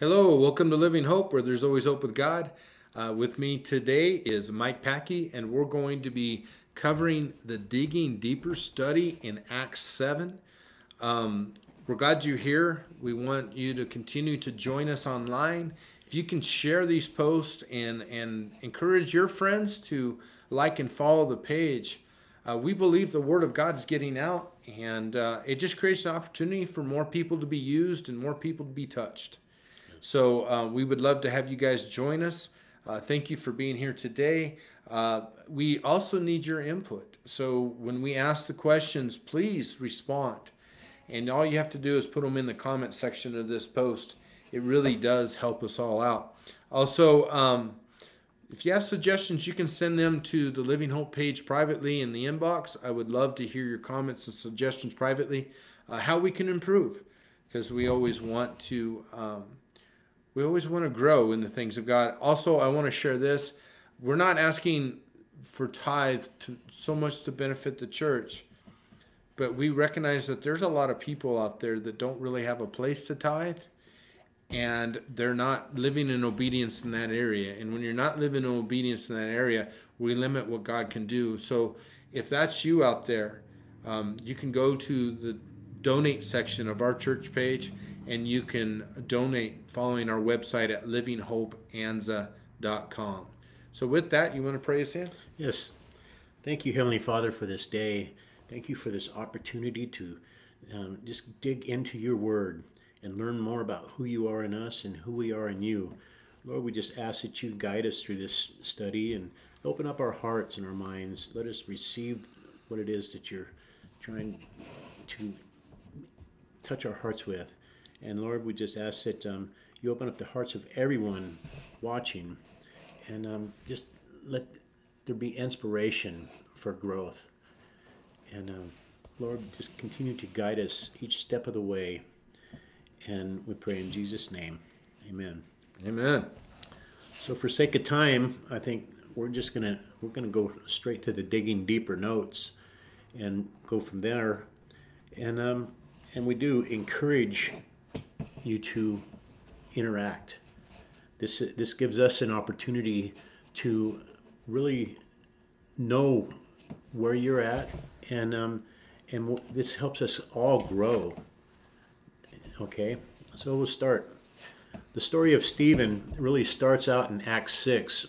Hello, welcome to Living Hope, where there's always hope with God. Uh, with me today is Mike Packey, and we're going to be covering the Digging Deeper study in Acts 7. Um, we're glad you're here. We want you to continue to join us online. If you can share these posts and, and encourage your friends to like and follow the page, uh, we believe the Word of God is getting out, and uh, it just creates an opportunity for more people to be used and more people to be touched. So uh, we would love to have you guys join us. Uh, thank you for being here today. Uh, we also need your input. So when we ask the questions, please respond. And all you have to do is put them in the comment section of this post. It really does help us all out. Also, um, if you have suggestions, you can send them to the Living Hope page privately in the inbox. I would love to hear your comments and suggestions privately, uh, how we can improve, because we always want to. Um, we always want to grow in the things of God. Also, I want to share this. We're not asking for tithes to so much to benefit the church, but we recognize that there's a lot of people out there that don't really have a place to tithe and they're not living in obedience in that area. And when you're not living in obedience in that area, we limit what God can do. So if that's you out there, um, you can go to the donate section of our church page and you can donate following our website at livinghopeanza.com. So, with that, you want to pray us in? Yes. Thank you, Heavenly Father, for this day. Thank you for this opportunity to um, just dig into your word and learn more about who you are in us and who we are in you. Lord, we just ask that you guide us through this study and open up our hearts and our minds. Let us receive what it is that you're trying to touch our hearts with. And Lord, we just ask that um, you open up the hearts of everyone watching and um, just let there be inspiration for growth. And um, Lord, just continue to guide us each step of the way. And we pray in Jesus' name. Amen. Amen. So for sake of time, I think we're just gonna we're gonna go straight to the digging deeper notes and go from there. And um, and we do encourage you to interact. This this gives us an opportunity to really know where you're at, and um, and this helps us all grow. Okay, so we'll start. The story of Stephen really starts out in Acts six,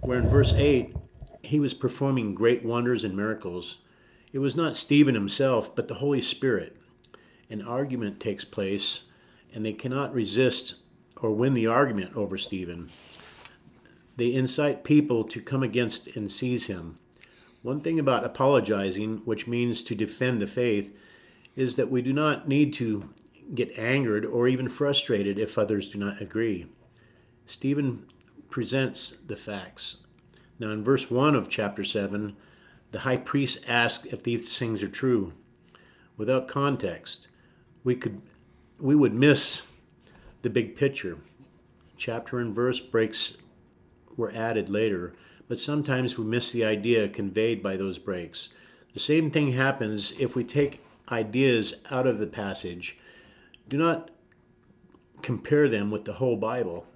where in verse eight he was performing great wonders and miracles. It was not Stephen himself, but the Holy Spirit. An argument takes place and they cannot resist or win the argument over Stephen. They incite people to come against and seize him. One thing about apologizing, which means to defend the faith, is that we do not need to get angered or even frustrated if others do not agree. Stephen presents the facts. Now, in verse 1 of chapter 7, the high priest asks if these things are true. Without context, we could we would miss the big picture. Chapter and verse breaks were added later, but sometimes we miss the idea conveyed by those breaks. The same thing happens if we take ideas out of the passage. Do not compare them with the whole Bible.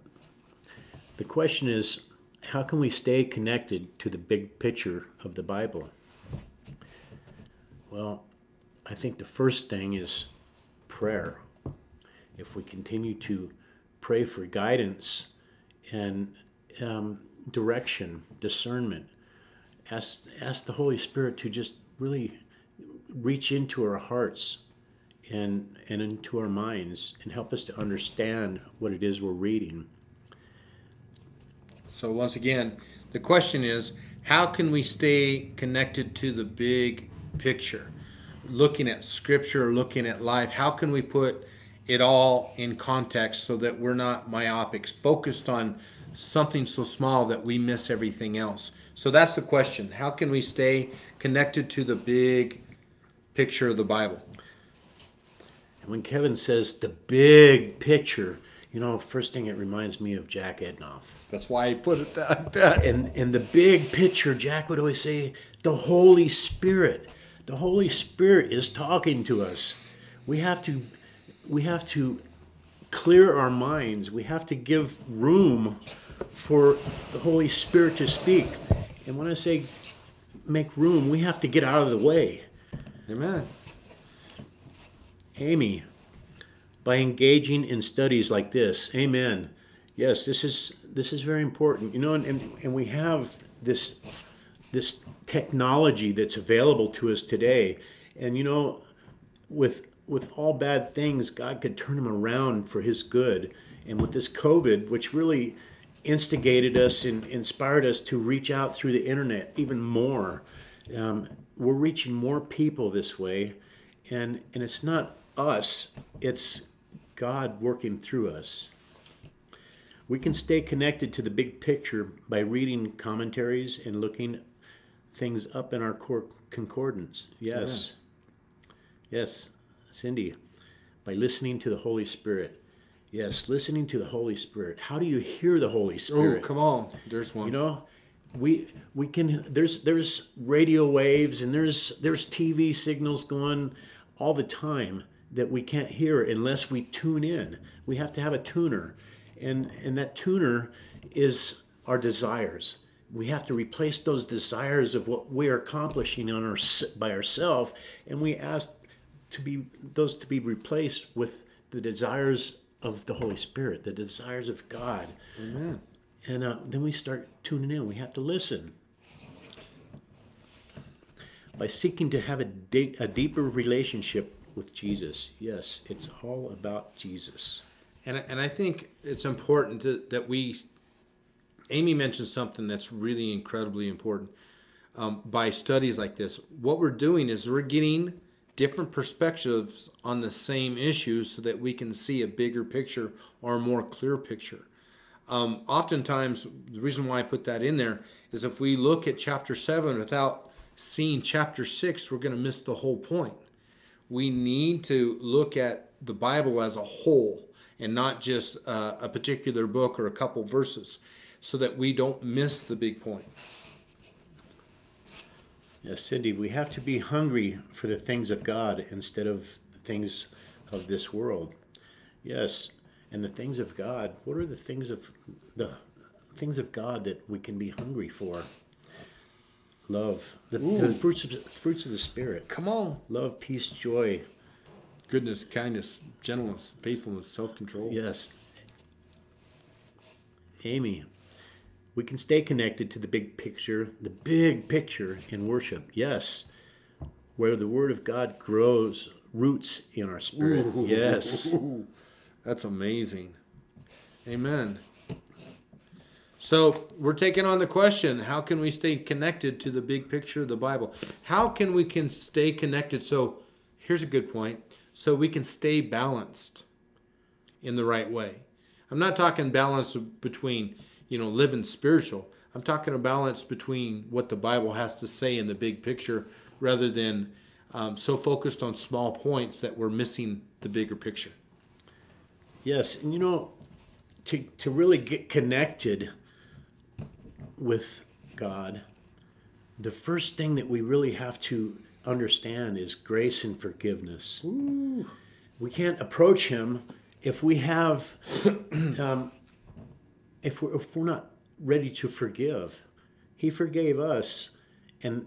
The question is how can we stay connected to the big picture of the Bible? Well, I think the first thing is prayer if we continue to pray for guidance and um, direction, discernment, ask, ask the Holy Spirit to just really reach into our hearts and, and into our minds and help us to understand what it is we're reading. So, once again, the question is how can we stay connected to the big picture? Looking at scripture, looking at life, how can we put it all in context so that we're not myopic, focused on something so small that we miss everything else. So that's the question. How can we stay connected to the big picture of the Bible? And when Kevin says the big picture, you know, first thing it reminds me of Jack Ednoff. That's why I put it like that. And in the big picture, Jack would always say, the Holy Spirit. The Holy Spirit is talking to us. We have to we have to clear our minds. We have to give room for the Holy Spirit to speak. And when I say make room, we have to get out of the way. Amen. Amy, by engaging in studies like this, amen. Yes, this is this is very important. You know, and, and, and we have this this technology that's available to us today. And you know, with with all bad things, God could turn them around for his good. And with this COVID, which really instigated us and inspired us to reach out through the internet even more. Um, we're reaching more people this way, and and it's not us; it's God working through us. We can stay connected to the big picture by reading commentaries and looking things up in our core concordance. Yes, yes, Cindy, by listening to the Holy Spirit. Yes, listening to the Holy Spirit. How do you hear the Holy oh, Spirit? Oh, come on. There's one. You know, we we can there's there's radio waves and there's there's TV signals going all the time that we can't hear unless we tune in. We have to have a tuner. And and that tuner is our desires. We have to replace those desires of what we are accomplishing on our by ourselves and we ask to be those to be replaced with the desires of the Holy Spirit, the desires of God. Amen. And uh, then we start tuning in. We have to listen. By seeking to have a, di- a deeper relationship with Jesus. Yes, it's all about Jesus. And, and I think it's important to, that we, Amy mentioned something that's really incredibly important. Um, by studies like this, what we're doing is we're getting different perspectives on the same issues so that we can see a bigger picture or a more clear picture. Um, oftentimes, the reason why I put that in there is if we look at chapter 7 without seeing chapter 6, we're going to miss the whole point. We need to look at the Bible as a whole and not just uh, a particular book or a couple verses so that we don't miss the big point. Yes, Cindy, we have to be hungry for the things of God instead of the things of this world. Yes, and the things of God, what are the things of the things of God that we can be hungry for? Love, the, the fruits of fruits of the spirit. Come on. Love, peace, joy. Goodness, kindness, gentleness, faithfulness, self control. Yes. Amy, we can stay connected to the big picture, the big picture in worship. Yes. Where the word of God grows roots in our spirit. Yes. That's amazing. Amen. So we're taking on the question how can we stay connected to the big picture of the Bible? How can we can stay connected? So here's a good point. So we can stay balanced in the right way. I'm not talking balance between, you know, living spiritual. I'm talking a balance between what the Bible has to say in the big picture rather than um, so focused on small points that we're missing the bigger picture. Yes, and you know, to to really get connected with God, the first thing that we really have to understand is grace and forgiveness. We can't approach Him if we have, um, if we're if we're not ready to forgive. He forgave us, and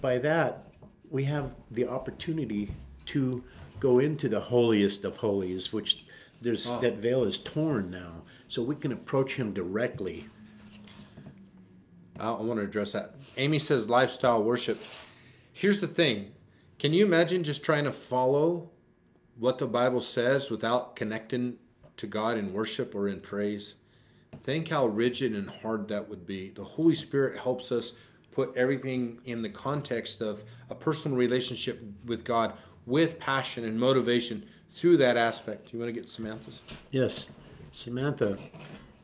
by that we have the opportunity to go into the holiest of holies, which there's oh. that veil is torn now, so we can approach Him directly. I, I want to address that. Amy says lifestyle worship. Here's the thing can you imagine just trying to follow what the Bible says without connecting to God in worship or in praise? Think how rigid and hard that would be. The Holy Spirit helps us put everything in the context of a personal relationship with God with passion and motivation through that aspect. Do You want to get Samantha's? Yes, Samantha.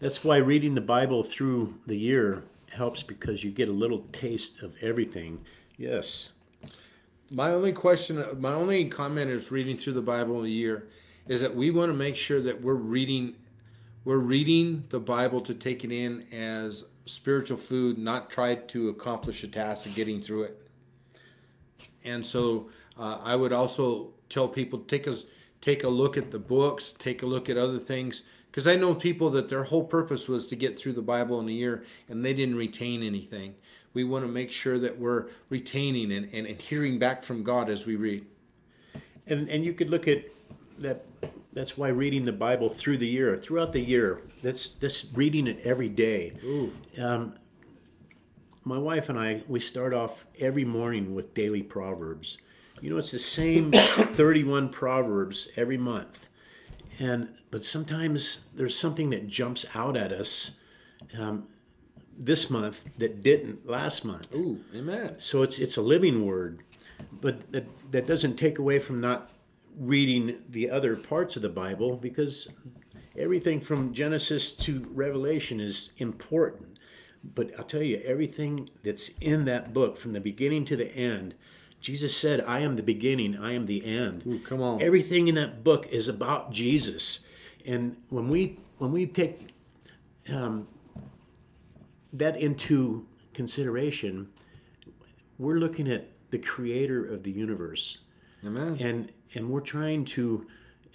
That's why reading the Bible through the year helps because you get a little taste of everything. Yes. My only question, my only comment is reading through the Bible in a year is that we want to make sure that we're reading, we're reading the Bible to take it in as spiritual food, not try to accomplish a task of getting through it. And so uh, I would also tell people take us take a look at the books, take a look at other things. Because I know people that their whole purpose was to get through the Bible in a year and they didn't retain anything. We want to make sure that we're retaining and, and, and hearing back from God as we read. And and you could look at that. That's why reading the Bible through the year, throughout the year, that's that's reading it every day. Um, my wife and I, we start off every morning with daily proverbs. You know, it's the same 31 proverbs every month, and but sometimes there's something that jumps out at us um, this month that didn't last month. Ooh, amen. So it's it's a living word, but that that doesn't take away from not reading the other parts of the Bible because everything from Genesis to Revelation is important. But I'll tell you, everything that's in that book from the beginning to the end, Jesus said, I am the beginning, I am the end. Ooh, come on. Everything in that book is about Jesus. And when we when we take um, that into consideration, we're looking at the creator of the universe Amen. and and we're trying to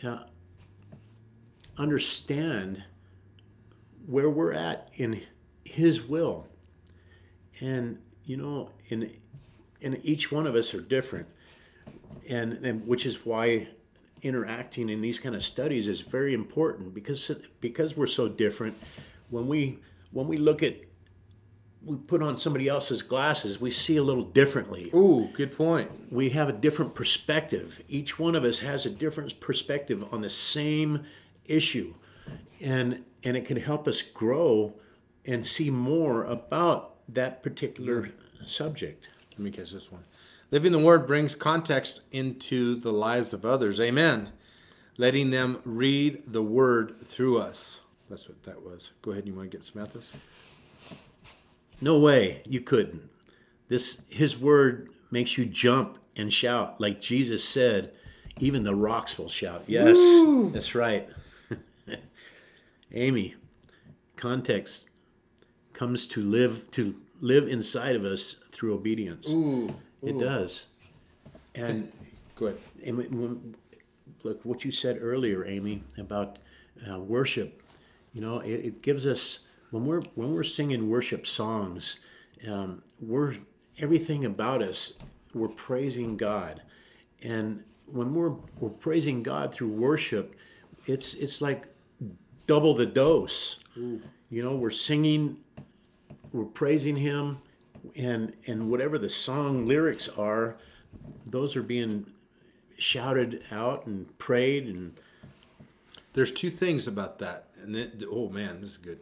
uh, understand where we're at in his will. And you know in and each one of us are different. And and which is why interacting in these kind of studies is very important because because we're so different. When we when we look at we put on somebody else's glasses we see a little differently Ooh, good point. we have a different perspective. Each one of us has a different perspective on the same issue. And and it can help us grow and see more about that particular subject. Let me catch this one. Living the Word brings context into the lives of others. Amen. Letting them read the Word through us. That's what that was. Go ahead. You want to get Samantha's? No way you couldn't. This his word makes you jump and shout like Jesus said, even the rocks will shout. Yes. That's right. Amy, context comes to live to live inside of us through obedience. Ooh. It does. And, Go ahead. and when- when- look what you said earlier, Amy, about uh, worship. You know, it, it gives us when we're when we're singing worship songs, um, we're everything about us. We're praising God, and when we're we're praising God through worship, it's it's like double the dose. You know, we're singing, we're praising Him, and and whatever the song lyrics are, those are being shouted out and prayed and There's two things about that. And it, oh man, this is good.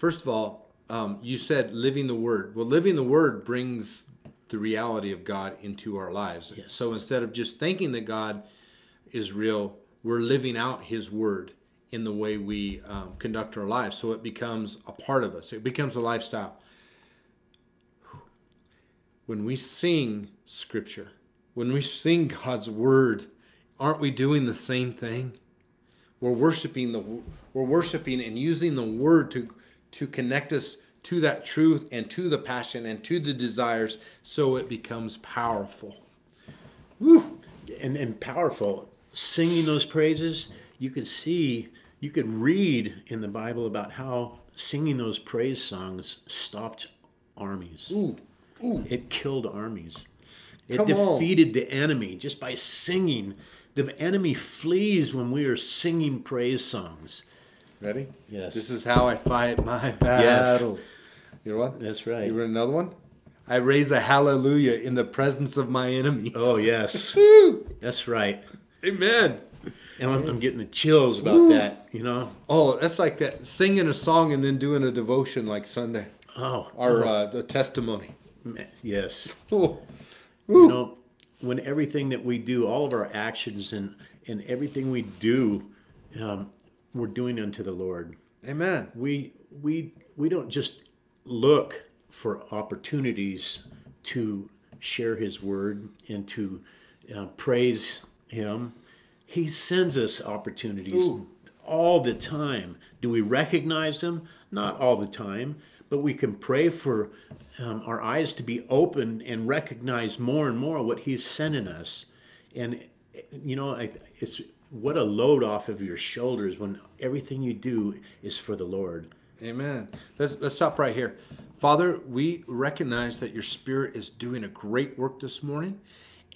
First of all, um, you said living the Word. Well, living the Word brings the reality of God into our lives. Yes. So instead of just thinking that God is real, we're living out His Word in the way we um, conduct our lives. So it becomes a part of us. It becomes a lifestyle. When we sing Scripture, when we sing God's Word, aren't we doing the same thing? We're worshiping the we're worshiping and using the word to to connect us to that truth and to the passion and to the desires so it becomes powerful. and, and powerful singing those praises you could see you could read in the bible about how singing those praise songs stopped armies Ooh. Ooh. it killed armies it Come on. defeated the enemy just by singing the enemy flees when we are singing praise songs Ready? Yes. This is how I fight my battles. Yes. You know what? that's right You want another one? I raise a hallelujah in the presence of my enemies. oh yes that's right Amen. and I'm, I'm getting the chills about that you know Oh, that's like that singing a song and then doing a devotion like Sunday oh or uh, the testimony. yes Oh. you know when everything that we do all of our actions and and everything we do um, we're doing unto the lord. Amen. we we we don't just look for opportunities to share his word and to uh, praise him. He sends us opportunities Ooh. all the time. Do we recognize them? Not all the time but we can pray for um, our eyes to be open and recognize more and more what he's sending us. And you know it's what a load off of your shoulders when everything you do is for the Lord. Amen. Let's, let's stop right here. Father, we recognize that your spirit is doing a great work this morning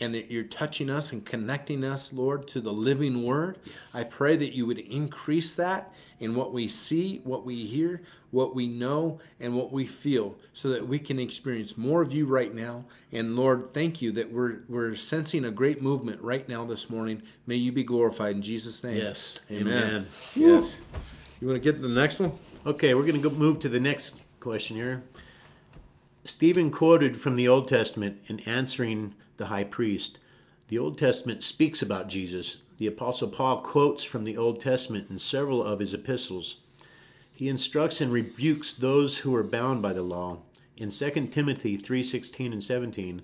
and that you're touching us and connecting us, Lord, to the living word. I pray that you would increase that in what we see, what we hear, what we know, and what we feel, so that we can experience more of you right now. And Lord, thank you that we're we're sensing a great movement right now this morning. May you be glorified in Jesus' name. Yes. Amen. Amen. Yes. You want to get to the next one? Okay, we're going to go move to the next question here. Stephen quoted from the Old Testament in answering the high priest. The Old Testament speaks about Jesus. The Apostle Paul quotes from the Old Testament in several of his epistles. He instructs and rebukes those who are bound by the law. In 2 Timothy 3:16 and 17,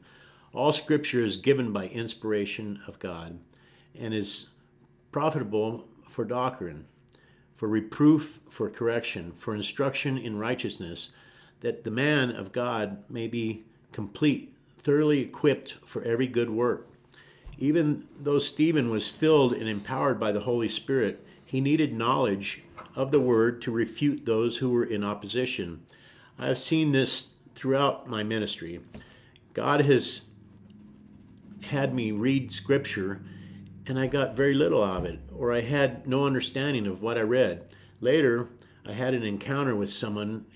all scripture is given by inspiration of God and is profitable for doctrine, for reproof, for correction, for instruction in righteousness, that the man of God may be complete, thoroughly equipped for every good work. Even though Stephen was filled and empowered by the Holy Spirit, he needed knowledge of the word to refute those who were in opposition. I have seen this throughout my ministry. God has had me read scripture and I got very little of it, or I had no understanding of what I read. Later, I had an encounter with someone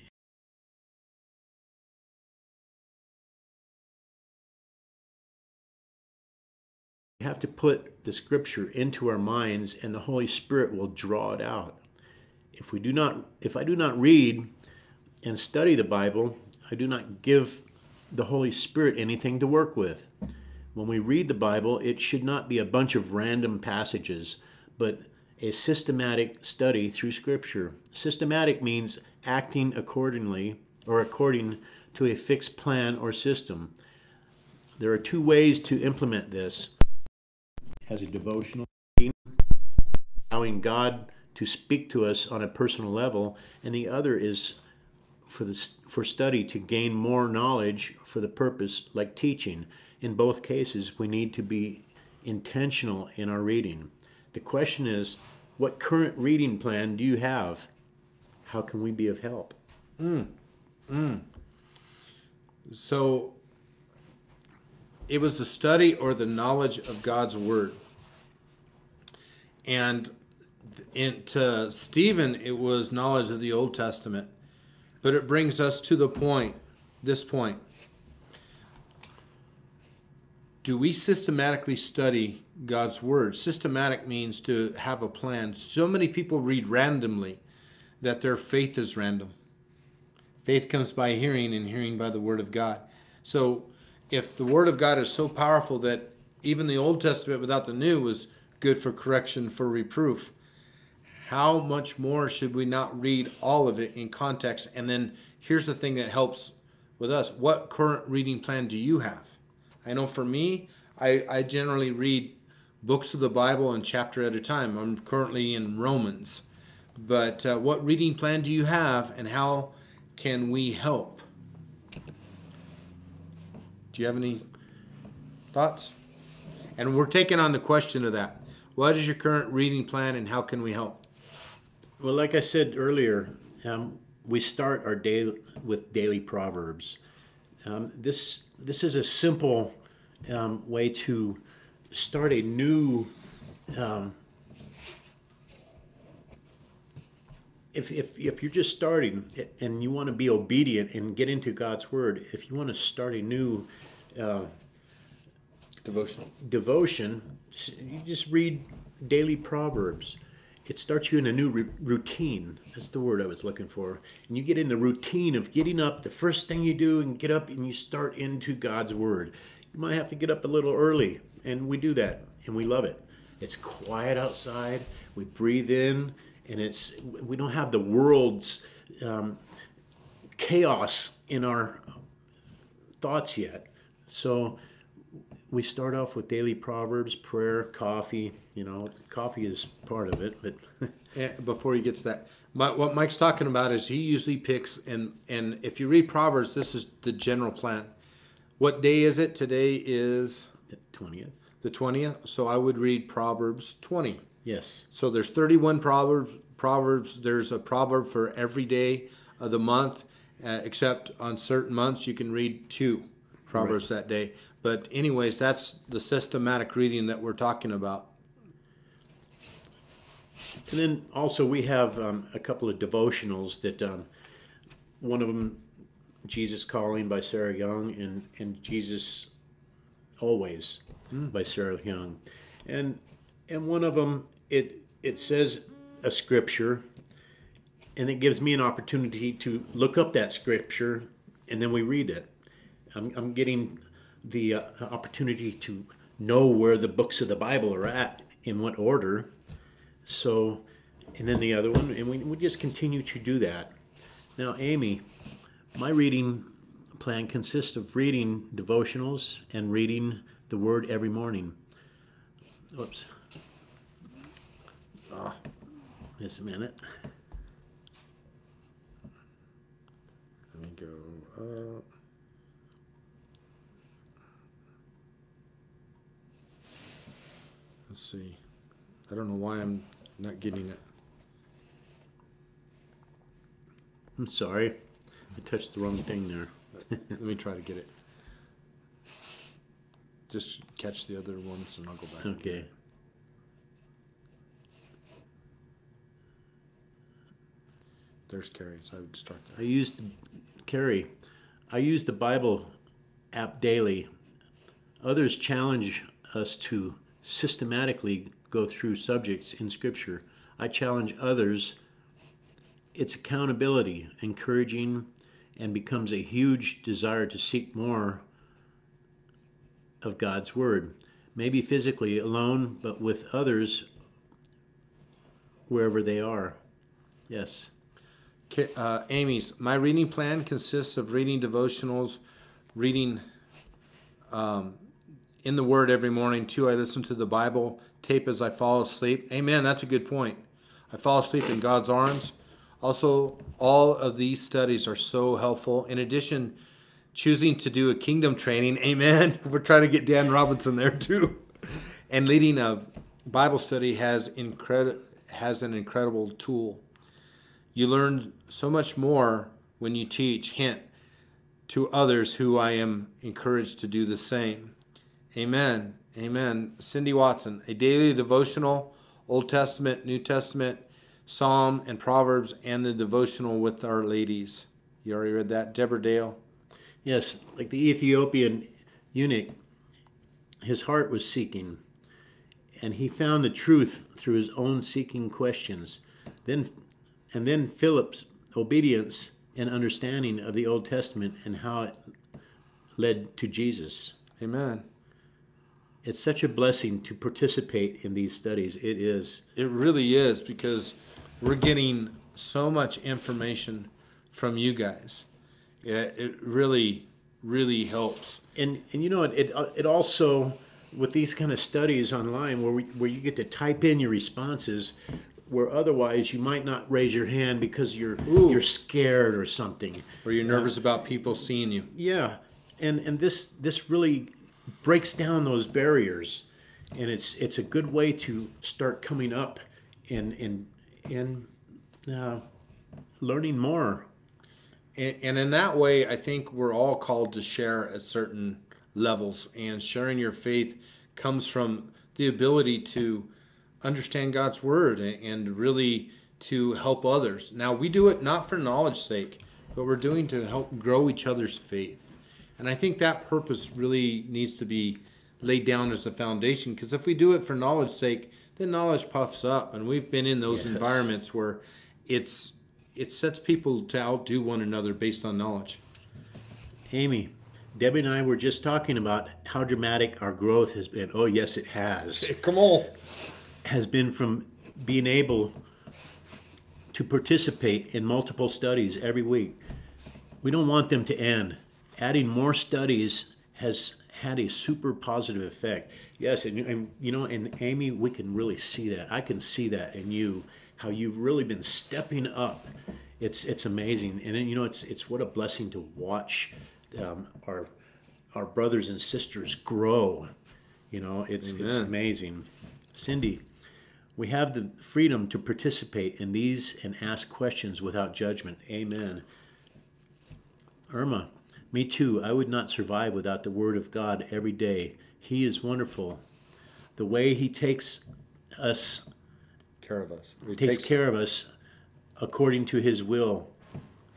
have to put the scripture into our minds and the Holy Spirit will draw it out. If we do not if I do not read and study the Bible, I do not give the Holy Spirit anything to work with. When we read the Bible, it should not be a bunch of random passages, but a systematic study through Scripture. Systematic means acting accordingly or according to a fixed plan or system. There are two ways to implement this as a devotional, allowing God to speak to us on a personal level, and the other is for the for study to gain more knowledge for the purpose like teaching. In both cases, we need to be intentional in our reading. The question is, what current reading plan do you have? How can we be of help? Hmm. Hmm. So it was the study or the knowledge of God's word. And in, to Stephen, it was knowledge of the Old Testament. But it brings us to the point, this point. Do we systematically study God's word? Systematic means to have a plan. So many people read randomly that their faith is random. Faith comes by hearing, and hearing by the word of God. So, if the word of God is so powerful that even the Old Testament without the New was good for correction, for reproof, how much more should we not read all of it in context? And then here's the thing that helps with us what current reading plan do you have? I know for me, I, I generally read books of the Bible in chapter at a time. I'm currently in Romans. But uh, what reading plan do you have, and how can we help? Do you have any thoughts? And we're taking on the question of that. What is your current reading plan, and how can we help? Well, like I said earlier, um, we start our day with daily proverbs. Um, this this is a simple um, way to start a new. Um, if, if, if you're just starting and you want to be obedient and get into God's word, if you want to start a new uh, Devotional. devotion, you just read daily proverbs. It starts you in a new ru- routine. That's the word I was looking for. And you get in the routine of getting up. The first thing you do and get up and you start into God's word. You might have to get up a little early, and we do that, and we love it. It's quiet outside. We breathe in, and it's we don't have the world's um, chaos in our thoughts yet. So we start off with daily proverbs, prayer, coffee. You know, coffee is part of it, but Eh, Before you get to that, my, what Mike's talking about is he usually picks and and if you read Proverbs, this is the general plan. What day is it? Today is the twentieth. the twentieth. So I would read Proverbs twenty. Yes. So there's 31 proverbs. Proverbs. There's a proverb for every day of the month, uh, except on certain months you can read two proverbs that day. But anyways, that's the systematic reading that we're talking about. And then also we have um, a couple of devotionals that um, one of them, Jesus Calling by Sarah Young, and and Jesus Always by Sarah Young, and and one of them it it says a scripture, and it gives me an opportunity to look up that scripture, and then we read it. I'm, I'm getting the uh, opportunity to know where the books of the Bible are at in what order. So, and then the other one, and we, we just continue to do that. Now, Amy, my reading plan consists of reading devotionals and reading the Word every morning. Oops. Ah. Just a minute. Let me go. Uh, let's see. I don't know why I'm not getting it. I'm sorry. I touched the wrong thing there. Let me try to get it. Just catch the other ones and I'll go back. Okay. There's Carrie, so I would start I there. used Carrie. I use the Bible app daily. Others challenge us to systematically go through subjects in Scripture. I challenge others. It's accountability, encouraging, and becomes a huge desire to seek more of God's Word. Maybe physically alone, but with others wherever they are. Yes. Uh, Amy's, my reading plan consists of reading devotionals, reading um, in the Word every morning. Two, I listen to the Bible tape as I fall asleep. Amen. That's a good point. I fall asleep in God's arms. Also, all of these studies are so helpful. In addition, choosing to do a kingdom training. Amen. We're trying to get Dan Robinson there too. And leading a Bible study has incredible has an incredible tool. You learn so much more when you teach, hint, to others who I am encouraged to do the same. Amen. Amen. Cindy Watson, a daily devotional, Old Testament, New Testament, Psalm, and Proverbs, and the devotional with our ladies. You already read that? Deborah Dale. Yes, like the Ethiopian eunuch, his heart was seeking, and he found the truth through his own seeking questions. Then, and then Philip's obedience and understanding of the Old Testament and how it led to Jesus. Amen. It's such a blessing to participate in these studies. It is. It really is because we're getting so much information from you guys. Yeah, it really, really helps. and and you know it it, it also with these kind of studies online where we, where you get to type in your responses where otherwise you might not raise your hand because you're Ooh. you're scared or something Or you're nervous about people seeing you. yeah and and this this really breaks down those barriers and it's it's a good way to start coming up and and and uh, learning more And, and in that way, I think we're all called to share at certain levels. And sharing your faith comes from the ability to understand God's word and, and really to help others. Now, we do it not for knowledge sake, but we're doing to help grow each other's faith. And I think that purpose really needs to be laid down as a foundation because if we do it for knowledge sake, then knowledge puffs up. And we've been in those Yes. environments where it's it sets people to outdo one another based on knowledge. amy debbie and i were just talking about how dramatic our growth has been oh yes it has Come on. has been from being able to participate in multiple studies every week. We don't want them to end. Adding more studies has had a super positive effect. Yes, and, and you know, and Amy, we can really see that. I can see that in you, how you've really been stepping up. It's it's amazing, and then, you know, it's it's what a blessing to watch um, our our brothers and sisters grow. You know, it's it's amazing. Cindy, We have the freedom to participate in these and ask questions without judgment. Amen. Irma, me too. I would not survive without the Word of God every day. He is wonderful. The way He takes us, Care of us. He takes takes- care of us according to His will.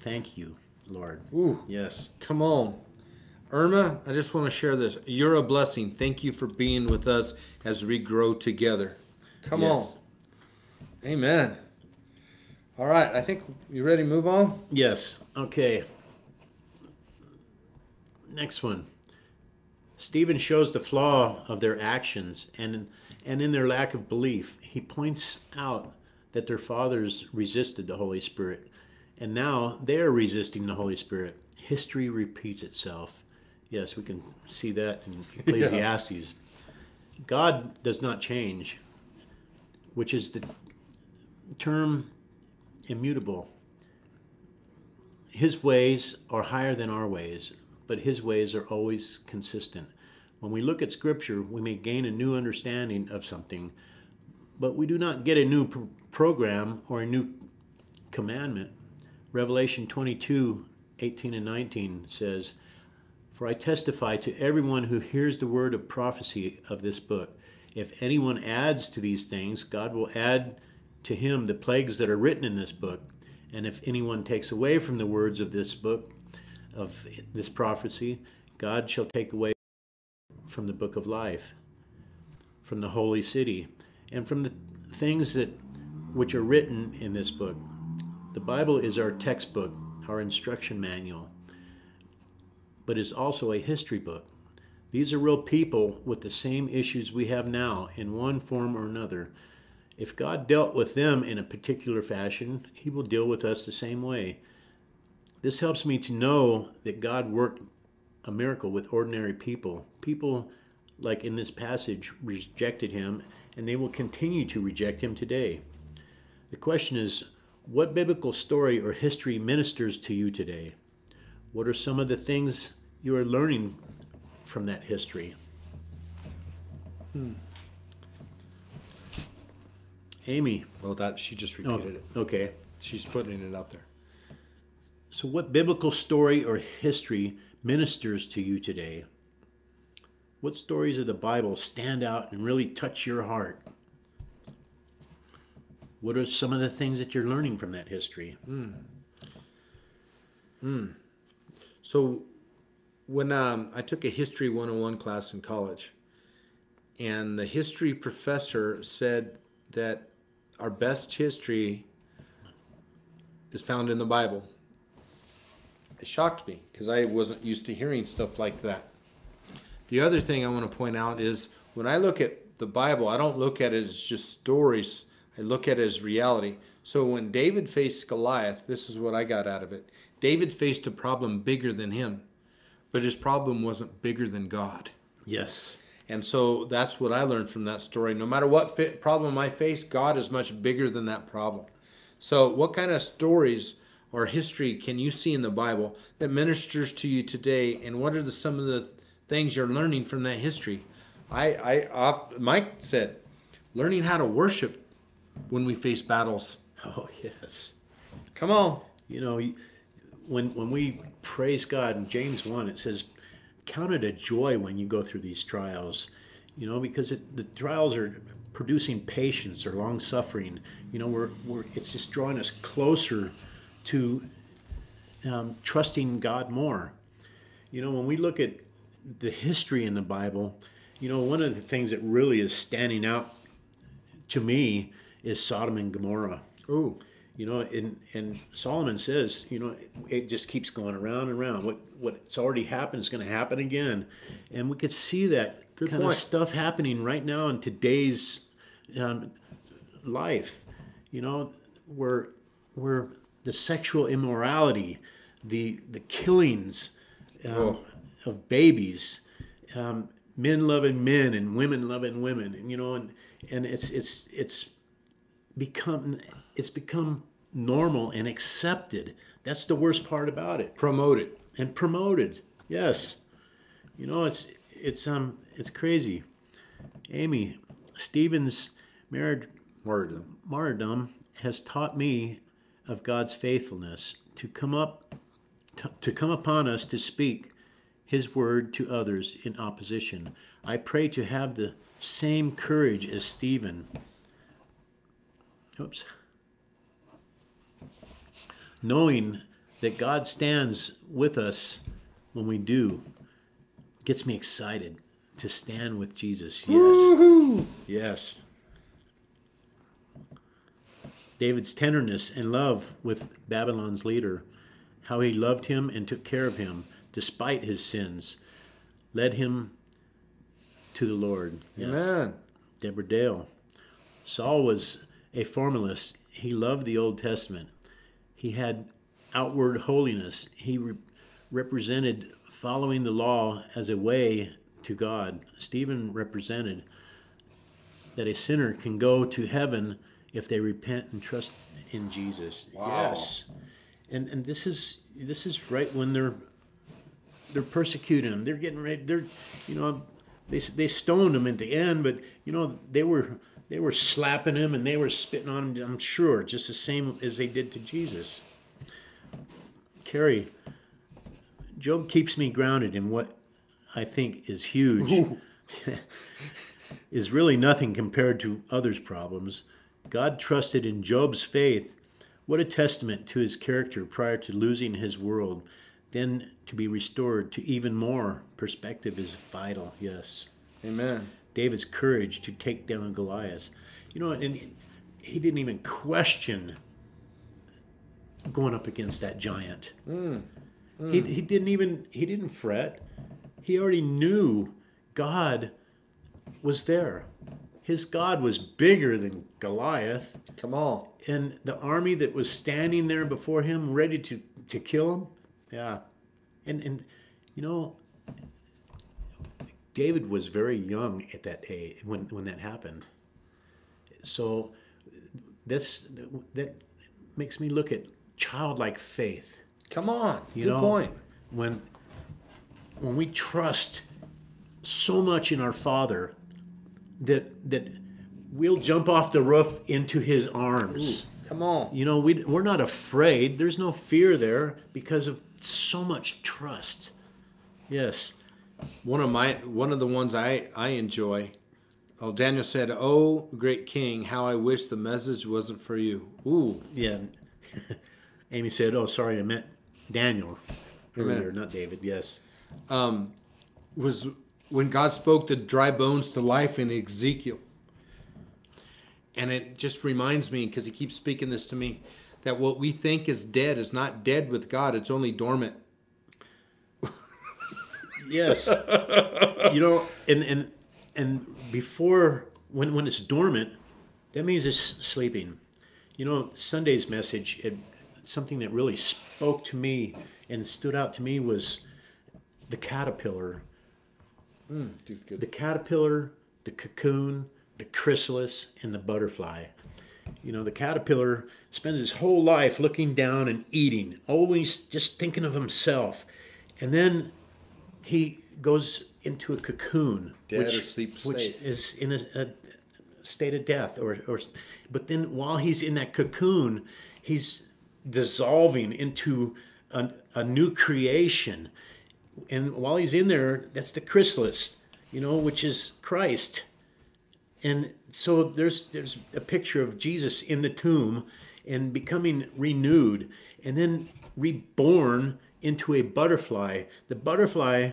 Thank you, Lord. Ooh, Yes. come on. Irma, I just want to share this. You're a blessing. Thank you for being with us as we grow together. Come Yes. on. Amen. All right, I think you ready to move on? Yes. Okay. Next one. Stephen shows the flaw of their actions and and in their lack of belief. He points out that their fathers resisted the Holy Spirit and now they are resisting the Holy Spirit. History repeats itself. Yes, we can see that in Ecclesiastes. God does not change, which is the term immutable his ways are higher than our ways, but his ways are always consistent. When we look at scripture, we may gain a new understanding of something, but we do not get a new pr- program or a new commandment. Revelation 22 18 and 19 says, For I testify to everyone who hears the word of prophecy of this book. If anyone adds to these things, God will add to him the plagues that are written in this book. And if anyone takes away from the words of this book, of this prophecy, God shall take away from the book of life, from the holy city, and from the things that which are written in this book. The Bible is our textbook, our instruction manual, but is also a history book. These are real people with the same issues we have now in one form or another. If God dealt with them in a particular fashion, He will deal with us the same way. This helps me to know that God worked a miracle with ordinary people. People, like in this passage, rejected Him, and they will continue to reject Him today. The question is what biblical story or history ministers to you today? What are some of the things you are learning from that history? Hmm. Amy. Well, that she just Oh, repeated it. okay. She's putting it out there. So, what biblical story or history ministers to you today? What stories of the Bible stand out and really touch your heart? What are some of the things that you're learning from that history? So, when um, I took a History 101 class in college, and the history professor said that our best history is found in the Bible. It shocked me because I wasn't used to hearing stuff like that. The other thing I want to point out is when I look at the Bible, I don't look at it as just stories. I look at it as reality. So when David faced Goliath, this is what I got out of it. David faced a problem bigger than him, but his problem wasn't bigger than God. Yes. And so that's what I learned from that story. No matter what fit problem I face, God is much bigger than that problem. So, what kind of stories or history can you see in the Bible that ministers to you today? And what are the, some of the things you're learning from that history? I, I, oft, Mike said, learning how to worship when we face battles. Oh, yes. Come on. You know, when when we praise God in James 1, it says, Count it a joy when you go through these trials, you know, because it, the trials are producing patience or long suffering. You know, we're, we're it's just drawing us closer to um, trusting God more. You know, when we look at the history in the Bible, you know, one of the things that really is standing out to me is Sodom and Gomorrah. Ooh, You know, and and Solomon says, you know, it, it just keeps going around and around. What what's already happened is going to happen again, and we could see that Good kind point. of stuff happening right now in today's um, life. You know, where where the sexual immorality, the the killings um, Oh. of babies, um, men loving men and women loving women, and you know, and and it's it's it's become it's become normal and accepted. That's the worst part about it. Promoted. And promoted. Yes. You know, it's it's um it's crazy. Amy, Stephen's marriage Martyrdom. martyrdom has taught me of God's faithfulness to come up to, to come upon us to speak his word to others in opposition. I pray to have the same courage as Stephen. Oops. Knowing that God stands with us when we do gets me excited to stand with Jesus. Yes. Yes. David's tenderness and love with Babylon's leader, how he loved him and took care of him despite his sins, led him to the Lord. Yes. Amen. Deborah Dale. Saul was a formalist. He loved the Old Testament. He had outward holiness. He re- represented following the law as a way to God. Stephen represented that a sinner can go to heaven if they repent and trust in Jesus. Wow. Yes. And and this is this is right when they're they're persecuting them. They're getting ready. They're, you know, they they stoned him at the end, but you know they were they were slapping him and they were spitting on him. I'm sure, just the same as they did to Jesus. Carrie, Job keeps me grounded in what I think is huge. is really nothing compared to others' problems. God trusted in Job's faith. What a testament to his character prior to losing his world. Then to be restored to even more perspective is vital, yes. Amen. David's courage to take down Goliath. You know, and he didn't even question going up against that giant. Mm, mm. He, he didn't even he didn't fret. He already knew God was there. His God was bigger than Goliath, Come on. and the army that was standing there before him, ready to, to kill him. Yeah, and and you know, David was very young at that age when when that happened. So that's that makes me look at childlike faith. Come on. You Good know, point. When when we trust so much in our Father that that we'll jump off the roof into His arms. Come on. You know, we we're not afraid. There's no fear there because of so much trust. Yes. One of my one of the ones I I enjoy. Oh, Daniel said, "Oh, great King, how I wish the message wasn't for you." Ooh, Yeah. Amy said, "Oh, sorry, I meant Daniel Amen. earlier, not David." Yes. Um, was when God spoke the dry bones to life in Ezekiel. And it just reminds me, because he keeps speaking this to me, that what we think is dead is not dead with God, it's only dormant. Yes. you know, and and and before when when it's dormant, that means it's sleeping. You know, Sunday's message, it, something that really spoke to me and stood out to me was the caterpillar. The caterpillar, the cocoon, the chrysalis, and the butterfly. You know, the caterpillar spends his whole life looking down and eating, always just thinking of himself. And then he goes into a cocoon, Dead which, which is in a, a state of death, or, or, but then while he's in that cocoon, he's dissolving into a, a new creation, and while he's in there, that's the chrysalis, you know, which is Christ, and so there's there's a picture of Jesus in the tomb and becoming renewed and then reborn into a butterfly. The butterfly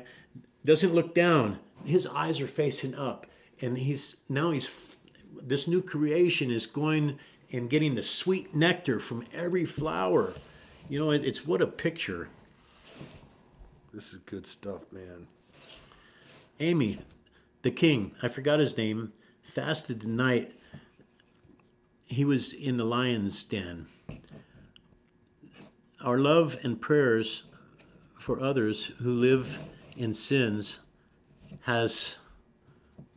doesn't look down. His eyes are facing up and he's now he's this new creation is going and getting the sweet nectar from every flower. You know, it, it's what a picture. This is good stuff, man. Amy, the king, I forgot his name, fasted the night. He was in the lion's den. Our love and prayers for others who live in sins has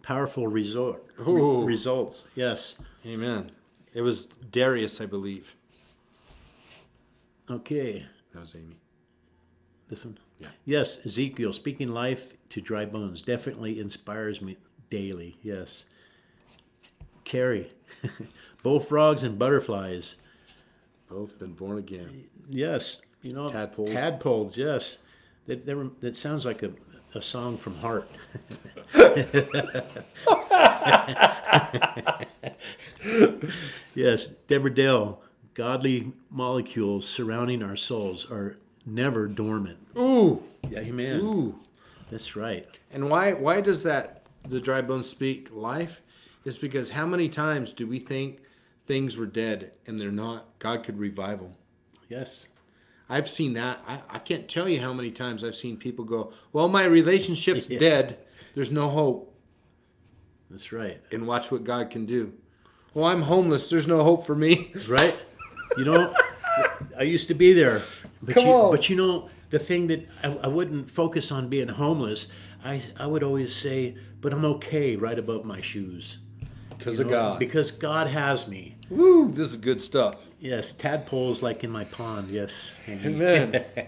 powerful resort, Ooh. results. Yes. Amen. It was Darius, I believe. Okay. That was Amy. This one? Yeah. Yes, Ezekiel, speaking life to dry bones, definitely inspires me daily. Yes. Carrie, Bullfrogs and butterflies. Both been born again. Yes, you know Tadpoles. Tadpoles, yes. That that, that sounds like a, a song from Heart. yes, Deborah Dale. Godly molecules surrounding our souls are never dormant. Ooh, Yeah, amen. ooh. That's right. And why why does that the dry bones speak life? Is because how many times do we think things were dead and they're not? God could revive them. Yes. I've seen that. I, I can't tell you how many times I've seen people go, Well, my relationship's Yes. dead. There's no hope. That's right. And watch what God can do. Well, I'm homeless. There's no hope for me. Right? You know, I used to be there. But Come you, on. But you know, the thing that I, I wouldn't focus on being homeless, I, I would always say, but I'm okay right above my shoes. Because of know, God. Because God has me. Woo, this is good stuff. Yes, tadpoles like in my pond. Yes. Amen.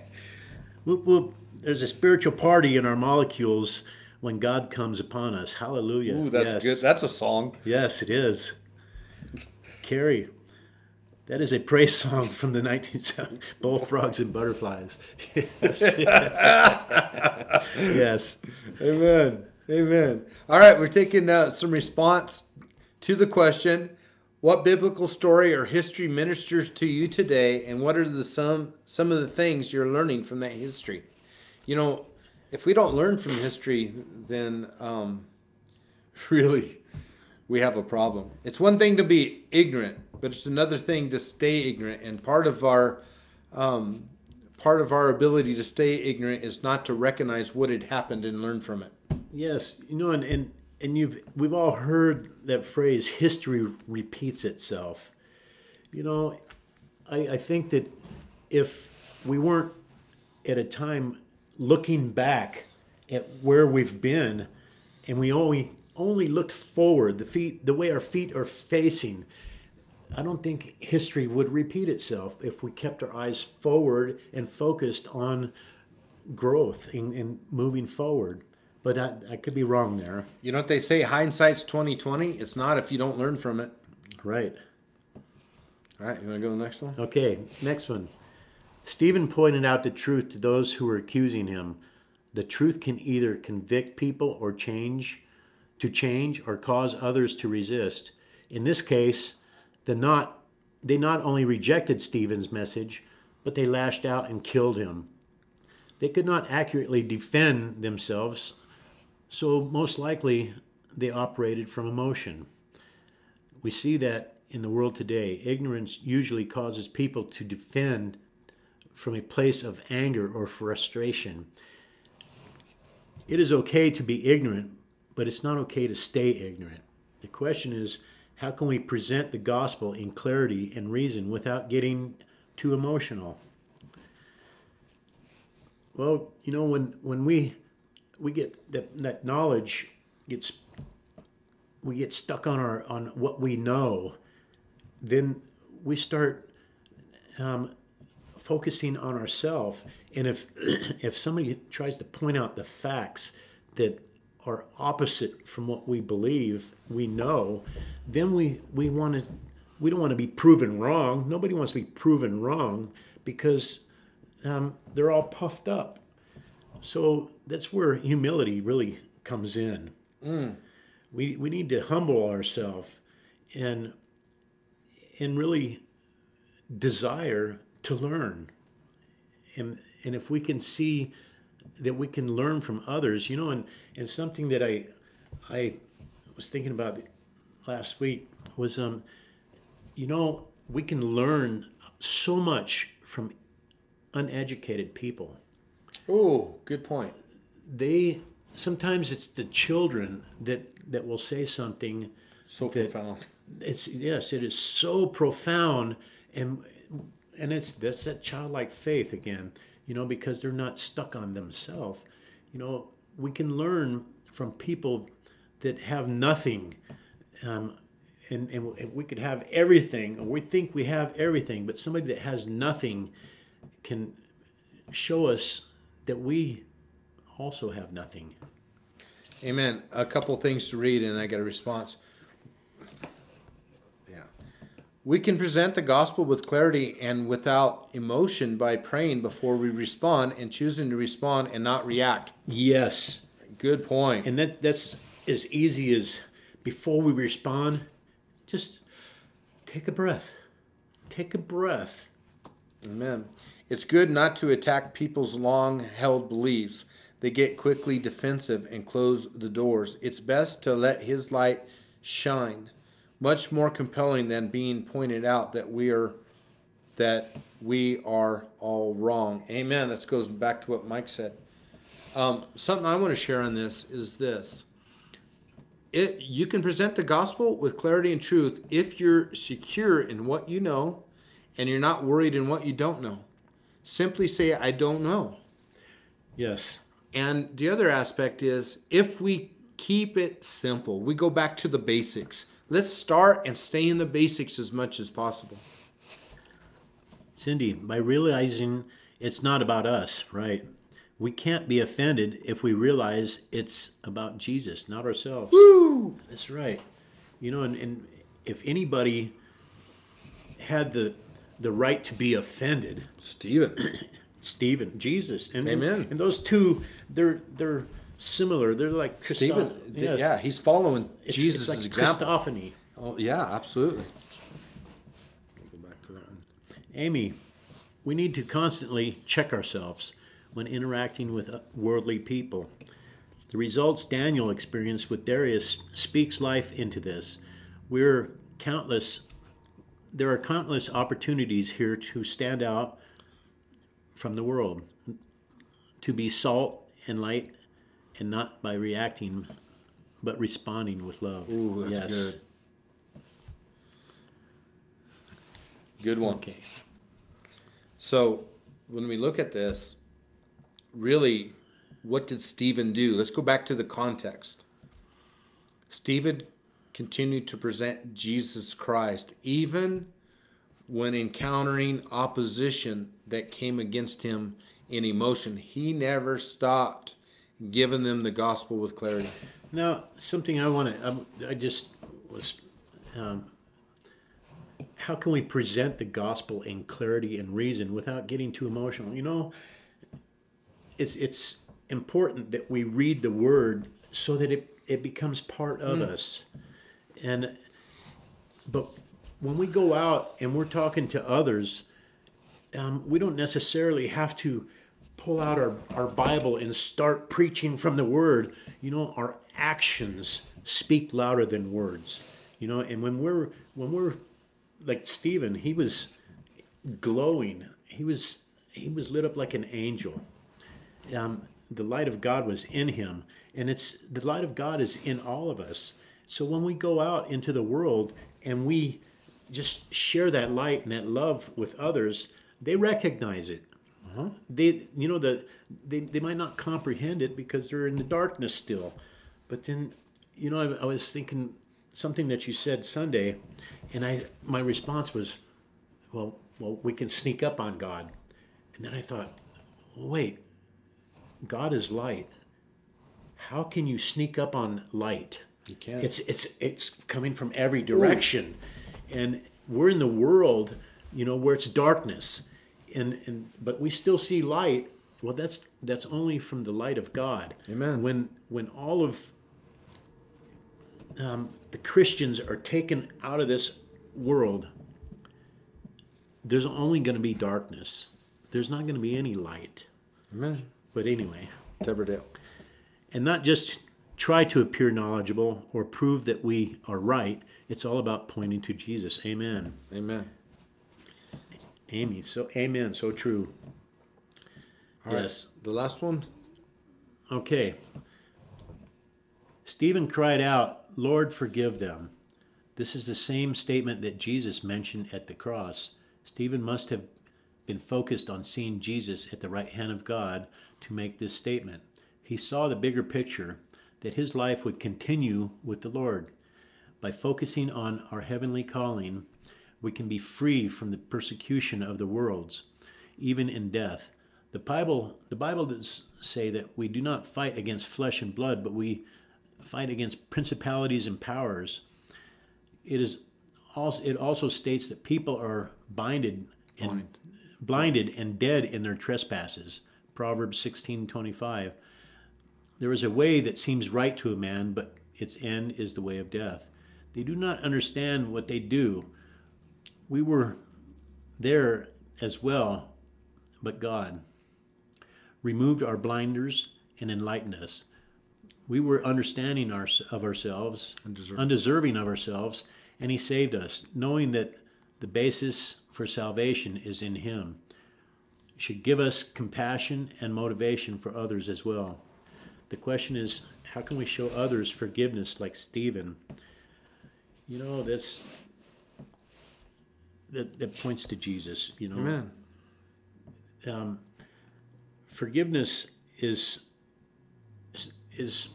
Whoop, whoop. There's a spiritual party in our molecules when God comes upon us. Hallelujah. Ooh, that's yes. good. That's a song. Yes, it is. Carrie, that is a praise song from the 1970s. Bullfrogs and butterflies. Yes. yes. Amen. Amen. All right, we're taking uh, some response to the question: What biblical story or history ministers to you today, and what are the some some of the things you're learning from that history? You know, if we don't learn from history, then um, really we have a problem. It's one thing to be ignorant, but it's another thing to stay ignorant. And part of our um, part of our ability to stay ignorant is not to recognize what had happened and learn from it. Yes, you know, and, and and you've we've all heard that phrase history repeats itself. You know, I, I think that if we weren't at a time looking back at where we've been and we only only looked forward, the feet the way our feet are facing, I don't think history would repeat itself if we kept our eyes forward and focused on growth and, and moving forward. But I, I could be wrong there. You know what they say? Hindsight's twenty twenty. It's not if you don't learn from it. Right. All right, you want to go to the next one? Okay, next one. Stephen pointed out the truth to those who were accusing him. The truth can either convict people or change, to change or cause others to resist. In this case, the not they not only rejected Stephen's message, but they lashed out and killed him. They could not accurately defend themselves, so most likely they operated from emotion. We see that in the world today. Ignorance usually causes people to defend from a place of anger or frustration. It is okay to be ignorant, but it's not okay to stay ignorant. The question is how can we present the gospel in clarity and reason without getting too emotional? Well, you know, when, when we we get that, that knowledge gets we get stuck on our on what we know, then we start um, focusing on ourselves. And if if somebody tries to point out the facts that are opposite from what we believe, we know, then we we want to we don't want to be proven wrong. Nobody wants to be proven wrong because um, they're all puffed up. So that's where humility really comes in. We we need to humble ourselves and and really desire to learn. And and if we can see that we can learn from others, you know, and, and something that I I was thinking about last week was um you know, we can learn so much from uneducated people Oh, good point. they sometimes it's the children that that will say something So that- profound. it's yes it is so profound and and it's that's that childlike faith again you know because they're not stuck on themselves you know we can learn from people that have nothing um, and, and we could have everything or we think we have everything but somebody that has nothing can show us that we also have nothing Amen. A couple things to read, and I got a response. We can present the gospel with clarity and without emotion by praying before we respond and choosing to respond and not react. Yes. Good point. And that that's as easy as before we respond, just take a breath. Take a breath. Amen. It's good not to attack people's long held beliefs. They get quickly defensive and close the doors. It's best to let his light shine. Much more compelling than being pointed out that we are that we are all wrong. Amen. That goes back to what Mike said. Um, something I want to share on this is this. It, you can present the gospel with clarity and truth if you're secure in what you know and you're not worried in what you don't know. Simply say, I don't know. Yes. And the other aspect is if we keep it simple, we go back to the basics. Let's start and stay in the basics as much as possible. Cindy, by realizing it's not about us, right? We can't be offended if we realize it's about Jesus, not ourselves. Woo! That's right. You know, and, and if anybody had the the right to be offended, Stephen. Stephen, Jesus, and Amen. And those two, they're they're similar. They're like Christo- Stephen, yes. yeah, he's following It's- Jesus' it's like example. Christophany. Oh, yeah, absolutely. Go back to that one. Amy, we need to constantly check ourselves when interacting with uh, worldly people. The results Daniel experienced with Darius speaks life into this. We're countless there are countless opportunities here to stand out from the world, to be salt and light and not by reacting but responding with love. Ooh, that's good. Good one. Okay. So when we look at this, really, what did Stephen do? Let's go back to the context. Stephen continued to present Jesus Christ, even when encountering opposition that came against him in emotion. He never stopped giving them the gospel with clarity. Now, something I want to, I, I just was, um, how can we present the gospel in clarity and reason without getting too emotional? You know, it's it's important that we read the word so that it it becomes part of us, and but when we go out and we're talking to others, um, we don't necessarily have to pull out our, our Bible and start preaching from the Word. You know, our actions speak louder than words. You know, and when we're when we're like Stephen, he was glowing. He was he was lit up like an angel. Um, the light of God was in him, and it's the light of God is in all of us. So when we go out into the world and we just share that light and that love with others, they recognize it. They, you know, the they, they might not comprehend it because they're in the darkness still. But then, you know, I, I was thinking something that you said Sunday, and I my response was, well, well, we can sneak up on God, and then I thought, wait, God is light. How can you sneak up on light? You can't. It's it's it's coming from every direction, and we're in the world, you know, where it's darkness, and and but we still see light. Well, that's that's only from the light of God. Amen. When when all of um, the Christians are taken out of this world, there's only going to be darkness. There's not going to be any light. Amen. But anyway, Deborah Dale. and not just try to appear knowledgeable or prove that we are right. It's all about pointing to Jesus. Amen. Amen. Amy, so amen, so true. All right. Yes. The last one. Okay. Stephen cried out, Lord, forgive them. This is the same statement that Jesus mentioned at the cross. Stephen must have been focused on seeing Jesus at the right hand of God to make this statement. He saw the bigger picture that his life would continue with the Lord. By focusing on our heavenly calling, we can be free from the persecution of the worlds, even in death. The Bible, the Bible does say that we do not fight against flesh and blood, but we fight against principalities and powers. It is also it also states that people are binded and Blind. blinded and dead in their trespasses. Proverbs 16:25. There is a way that seems right to a man, but its end is the way of death. They do not understand what they do. We were there as well, but God removed our blinders and enlightened us. We were understanding our, of ourselves, Undeserving. undeserving of ourselves, and He saved us, knowing that the basis for salvation is in Him. Should give us compassion and motivation for others as well. The question is, how can we show others forgiveness like Stephen? You know, that's that, that points to Jesus. You know, Amen. um, forgiveness is is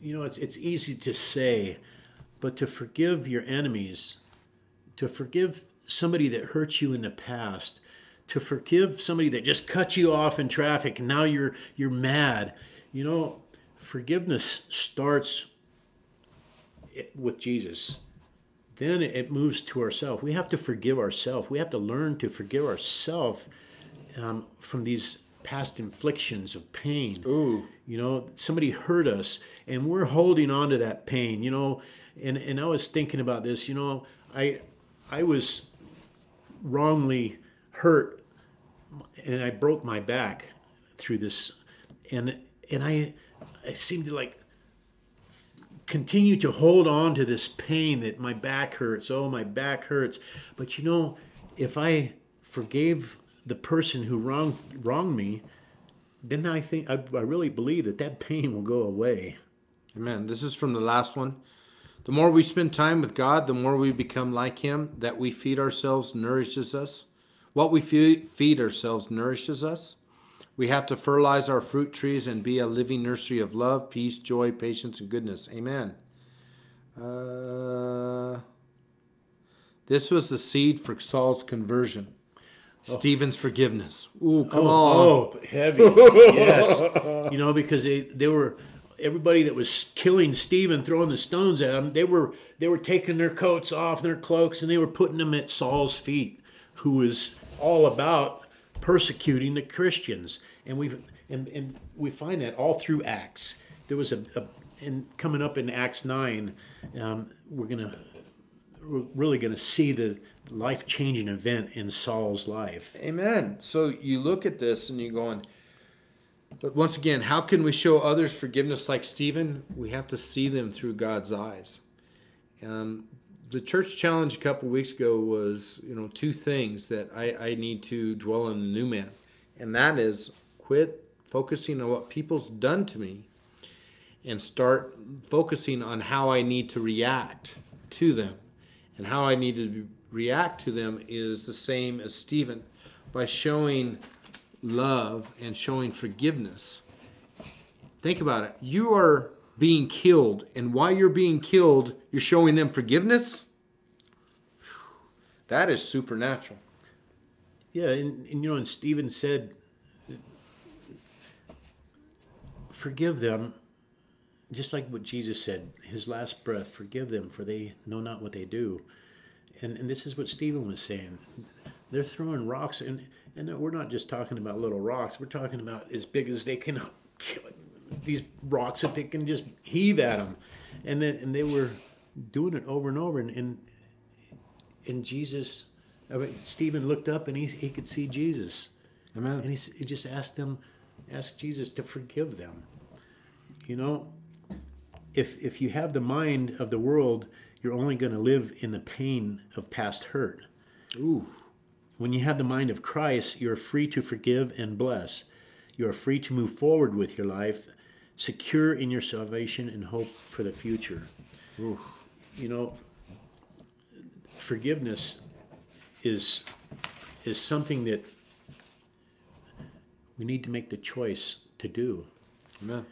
you know it's it's easy to say, but to forgive your enemies, to forgive somebody that hurt you in the past, to forgive somebody that just cut you off in traffic and now you're you're mad. You know, forgiveness starts with Jesus. Then it moves to ourselves. We have to forgive ourselves. We have to learn to forgive ourselves um, from these past inflictions of pain. Ooh. You know, somebody hurt us and we're holding on to that pain, you know. And and I was thinking about this, you know, I I was wrongly hurt and I broke my back through this and and I I seemed to like continue to hold on to this pain that my back hurts. Oh, my back hurts. But you know, if I forgave the person who wronged wronged me, then I think I, I really believe that that pain will go away. Amen. This is from the last one. The more we spend time with God, the more we become like Him. That we feed ourselves nourishes us. What we fe- feed ourselves nourishes us. We have to fertilize our fruit trees and be a living nursery of love, peace, joy, patience, and goodness. Amen. Uh, this was the seed for Saul's conversion. Stephen's forgiveness. Ooh, come on. Oh, heavy. yes. You know, because they, they were everybody that was killing Stephen, throwing the stones at him, they were they were taking their coats off, their cloaks, and they were putting them at Saul's feet, who was all about persecuting the Christians. And we and, and we find that all through Acts. There was a, a and coming up in Acts nine, um, we're gonna we're really gonna see the life changing event in Saul's life. Amen. So you look at this and you're going, but once again, how can we show others forgiveness like Stephen? We have to see them through God's eyes. Um, the church challenge a couple weeks ago was, you know, two things that I, I need to dwell on the new man, and that is quit focusing on what people's done to me, and start focusing on how I need to react to them, and how I need to react to them is the same as Stephen, by showing love and showing forgiveness. Think about it. You are being killed, and while you're being killed, you're showing them forgiveness? That is supernatural. Yeah, and, and you know, and Stephen said, "Forgive them," just like what Jesus said, his last breath. Forgive them, for they know not what they do. And and this is what Stephen was saying. They're throwing rocks, and and we're not just talking about little rocks. We're talking about as big as they can. These rocks that they can just heave at them, and then and they were doing it over and over, and and, and Jesus. I mean, Stephen looked up and he, he could see Jesus. And he, he just asked them, asked Jesus to forgive them. You know, if if you have the mind of the world, you're only going to live in the pain of past hurt. Ooh. When you have the mind of Christ, you're free to forgive and bless. You are free to move forward with your life, secure in your salvation and hope for the future. Ooh. You know, forgiveness is is something that we need to make the choice to do. Amen.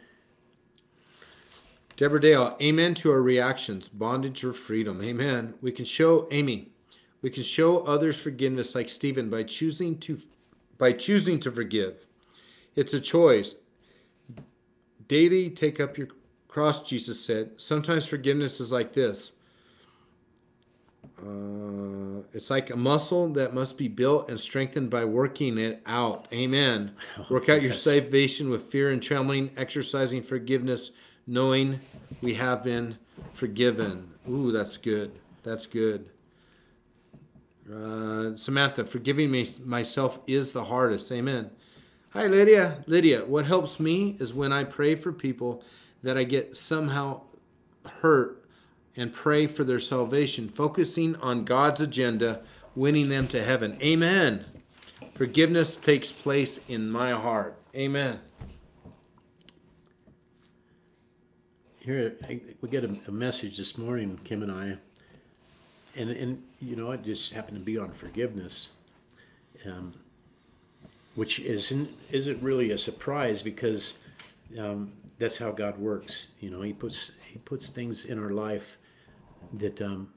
Deborah Dale, amen to our reactions, bondage or freedom. Amen. We can show Amy, we can show others forgiveness like Stephen by choosing to by choosing to forgive. It's a choice. Daily take up your cross, Jesus said. Sometimes forgiveness is like this. Uh, it's like a muscle that must be built and strengthened by working it out. Amen. Work out your salvation with fear and trembling, exercising forgiveness, knowing we have been forgiven. Ooh, that's good. That's good. Uh, Samantha, forgiving me myself is the hardest. Amen. Hi, Lydia. Lydia, what helps me is when I pray for people that I get somehow hurt and pray for their salvation, focusing on God's agenda, winning them to heaven. Amen. Forgiveness takes place in my heart. Amen. Here, we get a, a message this morning, Kim and I, and and you know, it just happened to be on forgiveness, um, which isn't isn't really a surprise because um, that's how God works. You know, He puts He puts things in our life that um,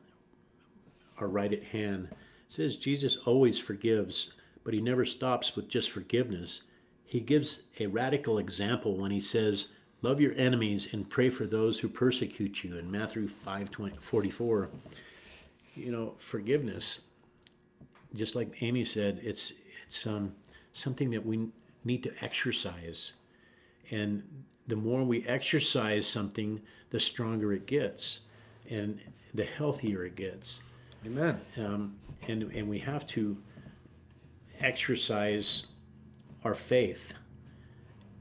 are right at hand. It says Jesus always forgives, but He never stops with just forgiveness. He gives a radical example when He says Love your enemies and pray for those who persecute you in Matthew 5 20, 44. You know, forgiveness, just like Amy said, it's, it's um, something that we need to exercise. And the more we exercise something, the stronger it gets and the healthier it gets. Amen. Um, and, and we have to exercise our faith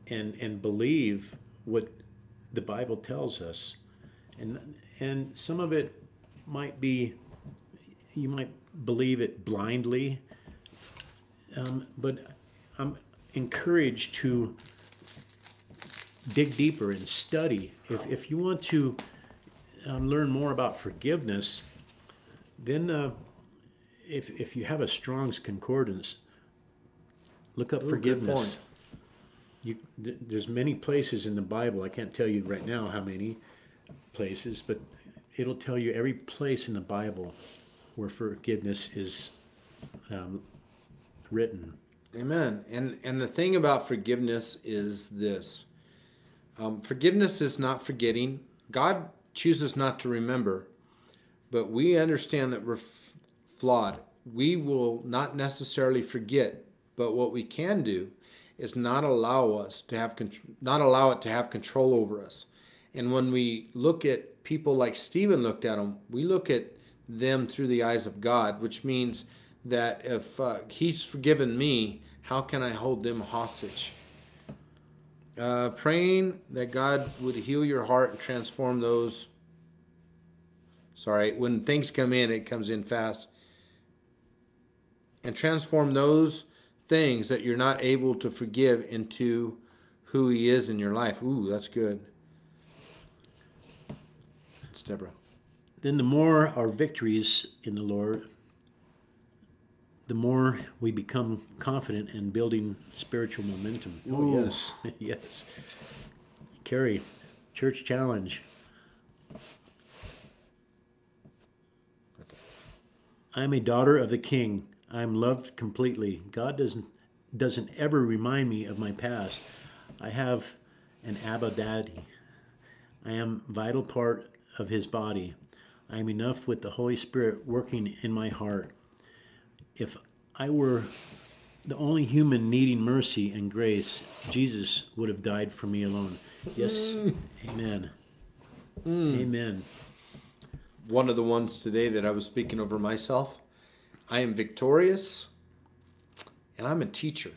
and, and believe what the Bible tells us. And, and some of it might be, you might believe it blindly, um, but I'm encouraged to dig deeper and study. If, if you want to um, learn more about forgiveness, then uh, if, if you have a Strong's Concordance, look up Ooh, forgiveness. You, th- there's many places in the Bible. I can't tell you right now how many places, but it'll tell you every place in the Bible where forgiveness is um, written. Amen. And and the thing about forgiveness is this: um, forgiveness is not forgetting. God chooses not to remember, but we understand that we're f- flawed. We will not necessarily forget, but what we can do is not allow us to have con- not allow it to have control over us. And when we look at people like Stephen looked at them, we look at them through the eyes of God, which means that if uh, He's forgiven me, how can I hold them hostage? Uh, praying that God would heal your heart and transform those. Sorry, when things come in, it comes in fast. And transform those things that you're not able to forgive into who He is in your life. Ooh, that's good. It's Deborah. Then the more our victories in the Lord, the more we become confident in building spiritual momentum. Oh, Ooh. yes, yes. Carrie, church challenge. I am a daughter of the King. I am loved completely. God doesn't doesn't ever remind me of my past. I have an Abba Daddy. I am vital part of His body. I am enough with the Holy Spirit working in my heart. If I were the only human needing mercy and grace, Jesus would have died for me alone. Yes, mm. Amen. Mm. Amen. one of the ones today that I was speaking over myself. I am victorious and I'm a teacher.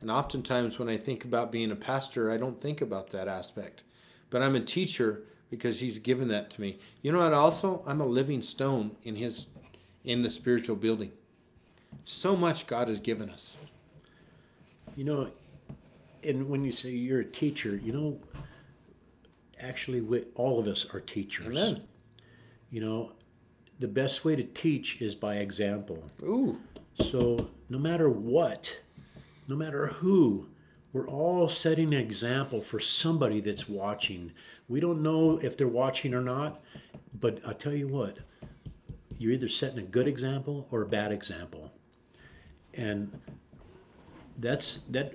And oftentimes when I think about being a pastor, I don't think about that aspect. But I'm a teacher because he's given that to me. You know what also? I'm a living stone in his in the spiritual building. So much God has given us. You know, and when you say you're a teacher, you know, actually, we, all of us are teachers. Amen. You know, the best way to teach is by example. Ooh. So no matter what, no matter who, we're all setting an example for somebody that's watching. We don't know if they're watching or not, but I'll tell you what, you're either setting a good example or a bad example. And that's that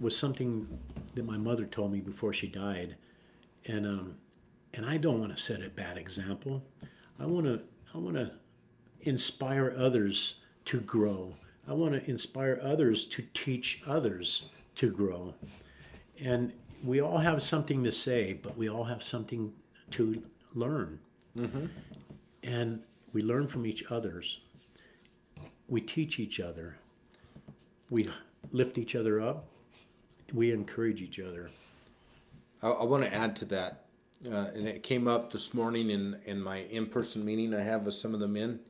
was something that my mother told me before she died. And um and I don't want to set a bad example. I want to I want to inspire others to grow. I want to inspire others to teach others to grow. And we all have something to say, but we all have something to learn. And we learn from each other's. We teach each other. We lift each other up. We encourage each other. I, I want to add to that, uh, and it came up this morning in in my in person meeting I have with some of the men,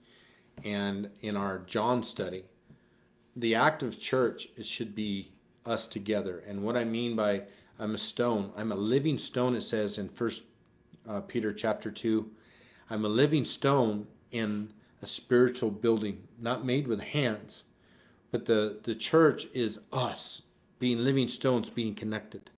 and in our John study. The act of church it should be us together, and what I mean by I'm a stone, I'm a living stone. It says in First uh, Peter chapter two, I'm a living stone in a spiritual building, not made with hands, but the the church is us being living stones, being connected.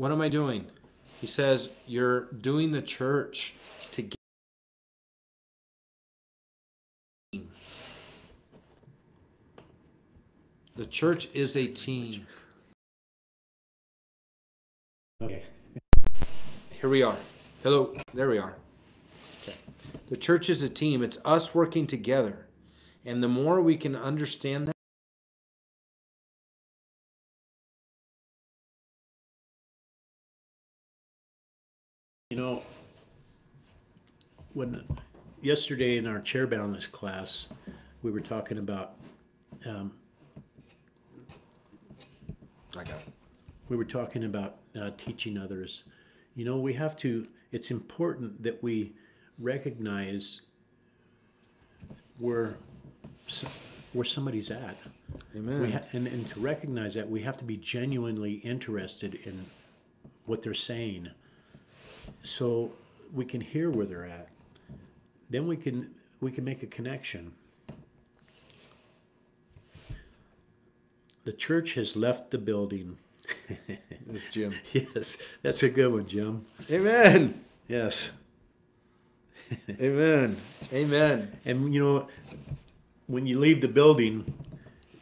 What am I doing? He says, You're doing the church together. The church is a team. Okay. Here we are. Hello. There we are. Okay. The church is a team. It's us working together. And the more we can understand that, know, when yesterday in our chair balance class, we were talking about um, I got it. we were talking about uh, teaching others. You know, we have to. It's important that we recognize where where somebody's at. Amen. We ha- and, and to recognize that, we have to be genuinely interested in what they're saying so we can hear where they're at. Then we can we can make a connection. The church has left the building. It's Jim. yes, that's a good one, Jim. Amen. Yes. Amen. Amen. And you know, when you leave the building,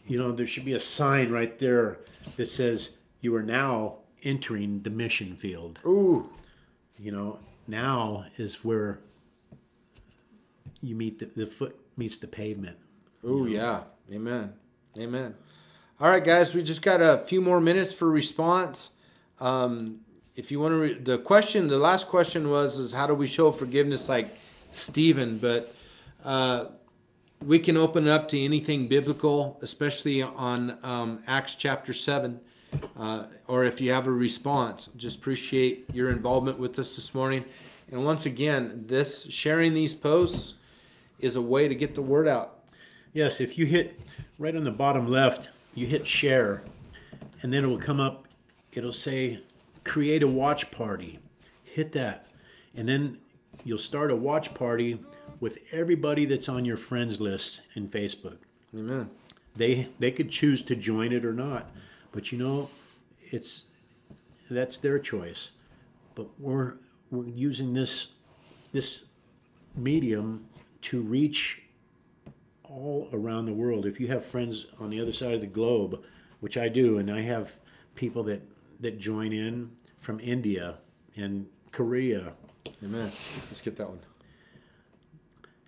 you know, there should be a sign right there that says you are now entering the mission field. Ooh. You know, now is where you meet the, the foot meets the pavement. Ooh, yeah. Amen. Amen. All right, guys, we just got a few more minutes for response. Um, if you want to, re- the question, the last question was, is how do we show forgiveness like Stephen? But uh, we can open it up to anything biblical, especially on um, Acts chapter 7. Uh, or if you have a response, just appreciate your involvement with us this morning. And once again, this sharing these posts is a way to get the word out. Yes, if you hit right on the bottom left, you hit share, and then it will come up. It'll say create a watch party. Hit that, and then you'll start a watch party with everybody that's on your friends list in Facebook. Amen. They they could choose to join it or not, but you know, it's that's their choice. But we're we're using this this medium to reach all around the world. If you have friends on the other side of the globe, which I do, and I have people that that join in from India and Korea. Amen. Let's get that one.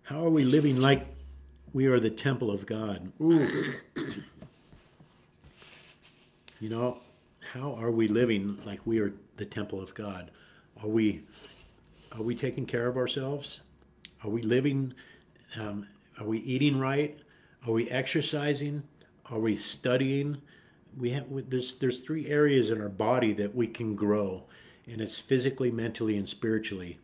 How are we living like we are the temple of God? You know, how are we living like we are the temple of God? Are we are we taking care of ourselves? Are we living? Um, are we eating right? Are we exercising? Are we studying? We have there's there's three areas in our body that we can grow, and it's physically, mentally, and spiritually.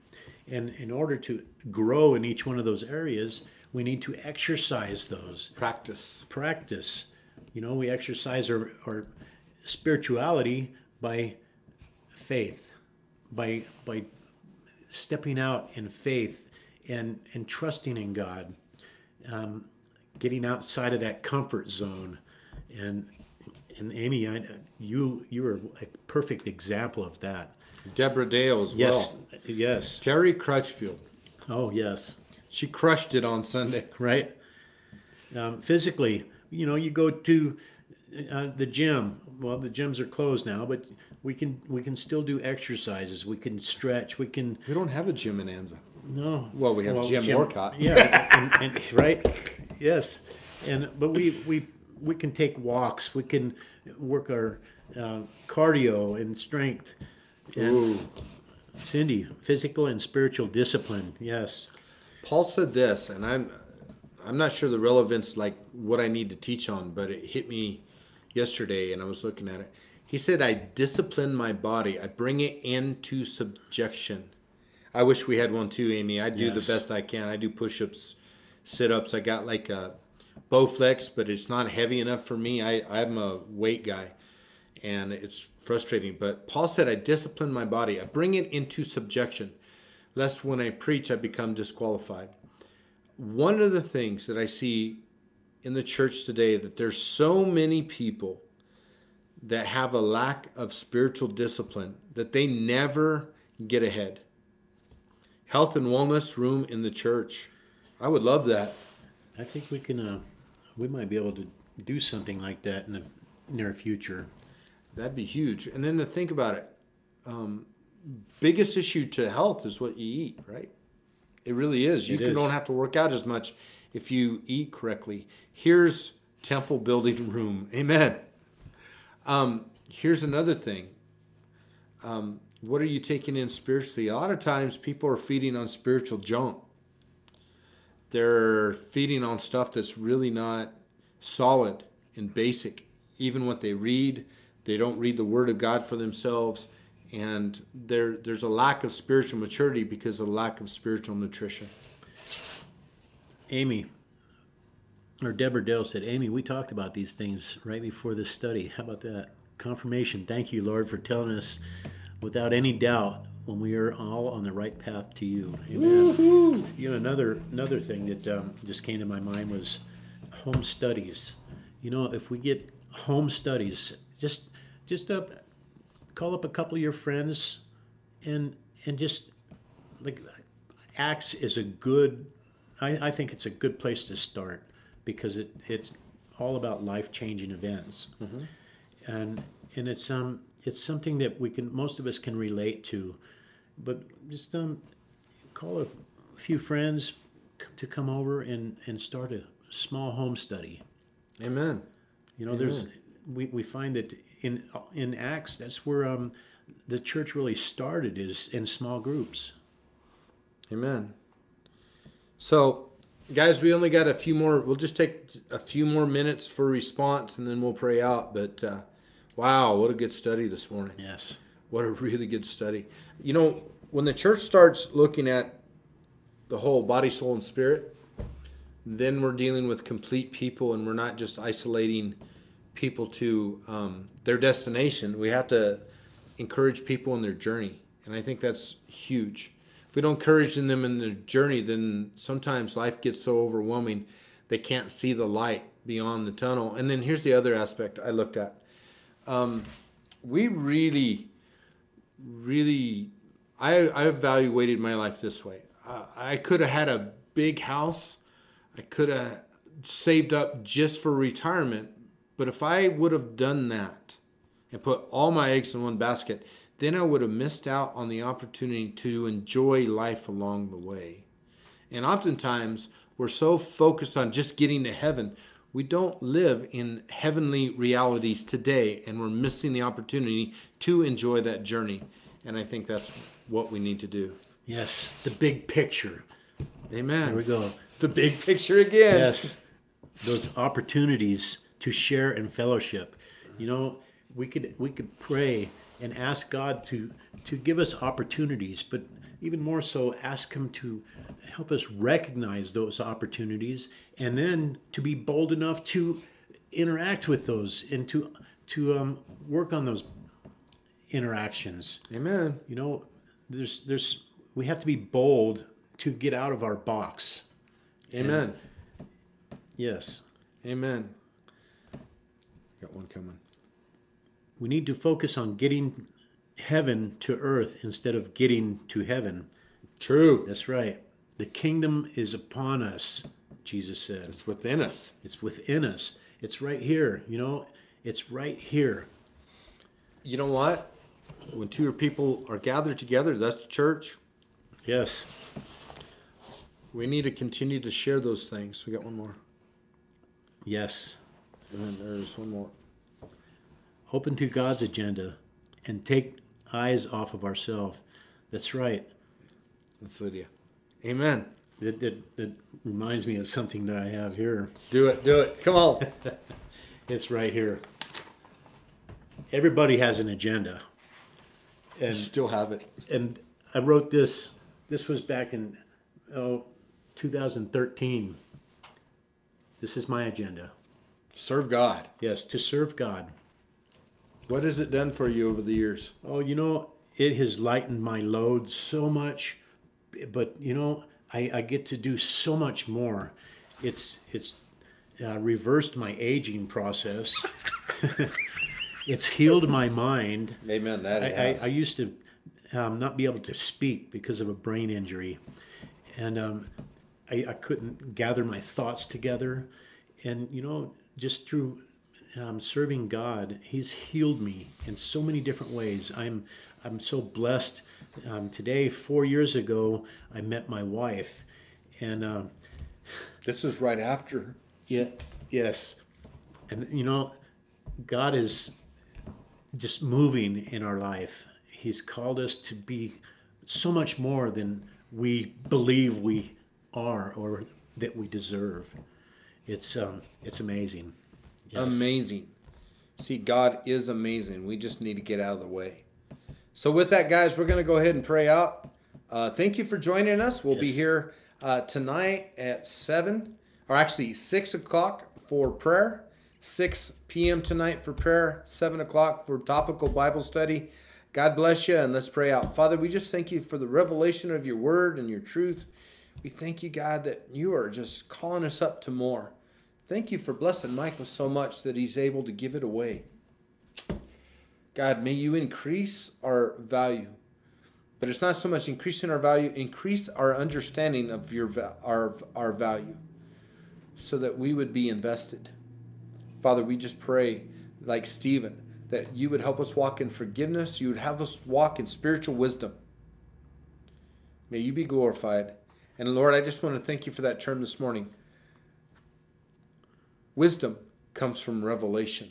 And in order to grow in each one of those areas, we need to exercise those Practice. practice. You know, we exercise our, our spirituality by faith, by by stepping out in faith and and trusting in God. Um, getting outside of that comfort zone, and and Amy, I, you you were a perfect example of that. Deborah Dale as Yes, well. yes. Terry Crutchfield. Oh, yes. She crushed it on Sunday. Right. Um, physically, you know, you go to uh, the gym. Well, the gyms are closed now, but we can we can still do exercises. We can stretch. We can We don't have a gym in Anza. no. Well, we have Jim Orcott. Yeah, and, and, right. Yes, and but we we we can take walks. We can work our uh, cardio and strength. And Ooh. Cindy, physical and spiritual discipline. Yes. Paul said this, and I'm I'm not sure the relevance like what I need to teach on, but it hit me yesterday and I was looking at it. He said I discipline my body. I bring it into subjection. I wish we had one too, Amy. I do Yes. the best I can. I do push-ups, sit-ups. I got like a Bowflex, but it's not heavy enough for me. I I'm a weight guy and it's frustrating. But Paul said, I discipline my body, I bring it into subjection, lest when I preach, I become disqualified. One of the things that I see in the church today that there's so many people that have a lack of spiritual discipline that they never get ahead. Health and wellness room in the church. I would love that. I think we can. Uh, we might be able to do something like that in the near future. That'd be huge. And then to think about it, um, biggest issue to health is what you eat, right? It really is. You It can- is. don't have to work out as much if you eat correctly. Here's temple building room. Amen. Um, here's another thing. Um, what are you taking in spiritually? A lot of times people are feeding on spiritual junk. They're feeding on stuff that's really not solid and basic. Even what they read, they don't read the Word of God for themselves, and there there's a lack of spiritual maturity because of lack of spiritual nutrition. Amy, or Deborah Dale said, Amy, we talked about these things right before this study. How about that? Confirmation. Thank you, Lord, for telling us without any doubt when we are all on the right path to you. Amen. You know, another another thing that um, just came to my mind was home studies. You know, if we get home studies, just just up, call up a couple of your friends, and and just like Acts is a good. I, I think it's a good place to start because it, it's all about life changing events, and and it's um it's something that we can most of us can relate to, but just um call a few friends c- to come over and and start a small home study. Amen. You know, there's we, we find that in in Acts that's where um the church really started is in small groups. Amen. So, guys, we only got a few more. We'll just take a few more minutes for response, and then we'll pray out. But uh, wow, what a good study this morning. Yes. What a really good study. You know, when the church starts looking at the whole body, soul, and spirit, then we're dealing with complete people and we're not just isolating people to um, their destination. We have to encourage people in their journey. And I think that's huge. We don't encourage them in their journey, then sometimes life gets so overwhelming they can't see the light beyond the tunnel. And then here's the other aspect I looked at. Um, we really really I, I evaluated my life this way i could have had a big house i could have saved up just for retirement but if i would have done that and put all my eggs in one basket then i would have missed out on the opportunity to enjoy life along the way and oftentimes we're so focused on just getting to heaven we don't live in heavenly realities today and we're missing the opportunity to enjoy that journey and i think that's what we need to do Yes. The big picture. amen There we go. the big picture again Yes. Those opportunities to share and fellowship. You know, we could we could pray and ask God to to give us opportunities, but even more so ask him to help us recognize those opportunities and then to be bold enough to interact with those and to to um, work on those interactions amen you know there's there's we have to be bold to get out of our box amen Yes. Amen. Got one coming. We need to focus on getting heaven to earth instead of getting to heaven. True. That's right. The kingdom is upon us, Jesus said. It's within us. It's within us. It's right here. You know, it's right here. You know what? When two or people are gathered together, that's church. Yes. We need to continue to share those things. We got one more. Yes. And then there's one more. Open to God's agenda and take eyes off of ourselves. That's right. That's Lydia. Amen. That, that, that reminds me of something that I have here. Do it. Do it. Come on. It's right here. Everybody has an agenda. And Still have it. and I wrote this. This was back in oh, 2013. This is my agenda. Serve God. Yes, to serve God. What has it done for you over the years? Oh, you know, it has lightened my load so much, but you know, I, I get to do so much more. It's it's uh, reversed my aging process. it's healed my mind. Amen. That I, I, I used to um, not be able to speak because of a brain injury, and um, I, I couldn't gather my thoughts together. And you know, just through um, serving God, He's healed me in so many different ways. I'm I'm so blessed. Um, today, four years ago, I met my wife, and um, this is right after. yeah, yes, and you know, God is just moving in our life. He's called us to be so much more than we believe we are or that we deserve. It's um, it's amazing. Yes. Amazing. See, God is amazing. We just need to get out of the way. So, with that, guys, we're going to go ahead and pray out. Uh, thank you for joining us. We'll be here uh, tonight at 7, or actually 6 o'clock for prayer, 6 p.m. tonight for prayer, 7 o'clock for topical Bible study. God bless you, and let's pray out. Father, we just thank you for the revelation of your word and your truth. We thank you, God, that you are just calling us up to more. Thank you for blessing with so much that he's able to give it away. God, may you increase our value. But it's not so much increasing our value, increase our understanding of your our our value so that we would be invested. Father, we just pray like Stephen that you would help us walk in forgiveness, you would have us walk in spiritual wisdom. May you be glorified. And Lord, I just want to thank you for that term this morning. Wisdom comes from revelation.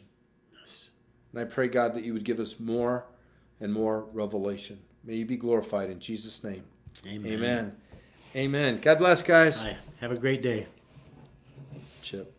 And I pray, God, that you would give us more and more revelation. May you be glorified in Jesus' name. Amen. Amen. Amen. God bless, guys. Bye. Have a great day. Chip.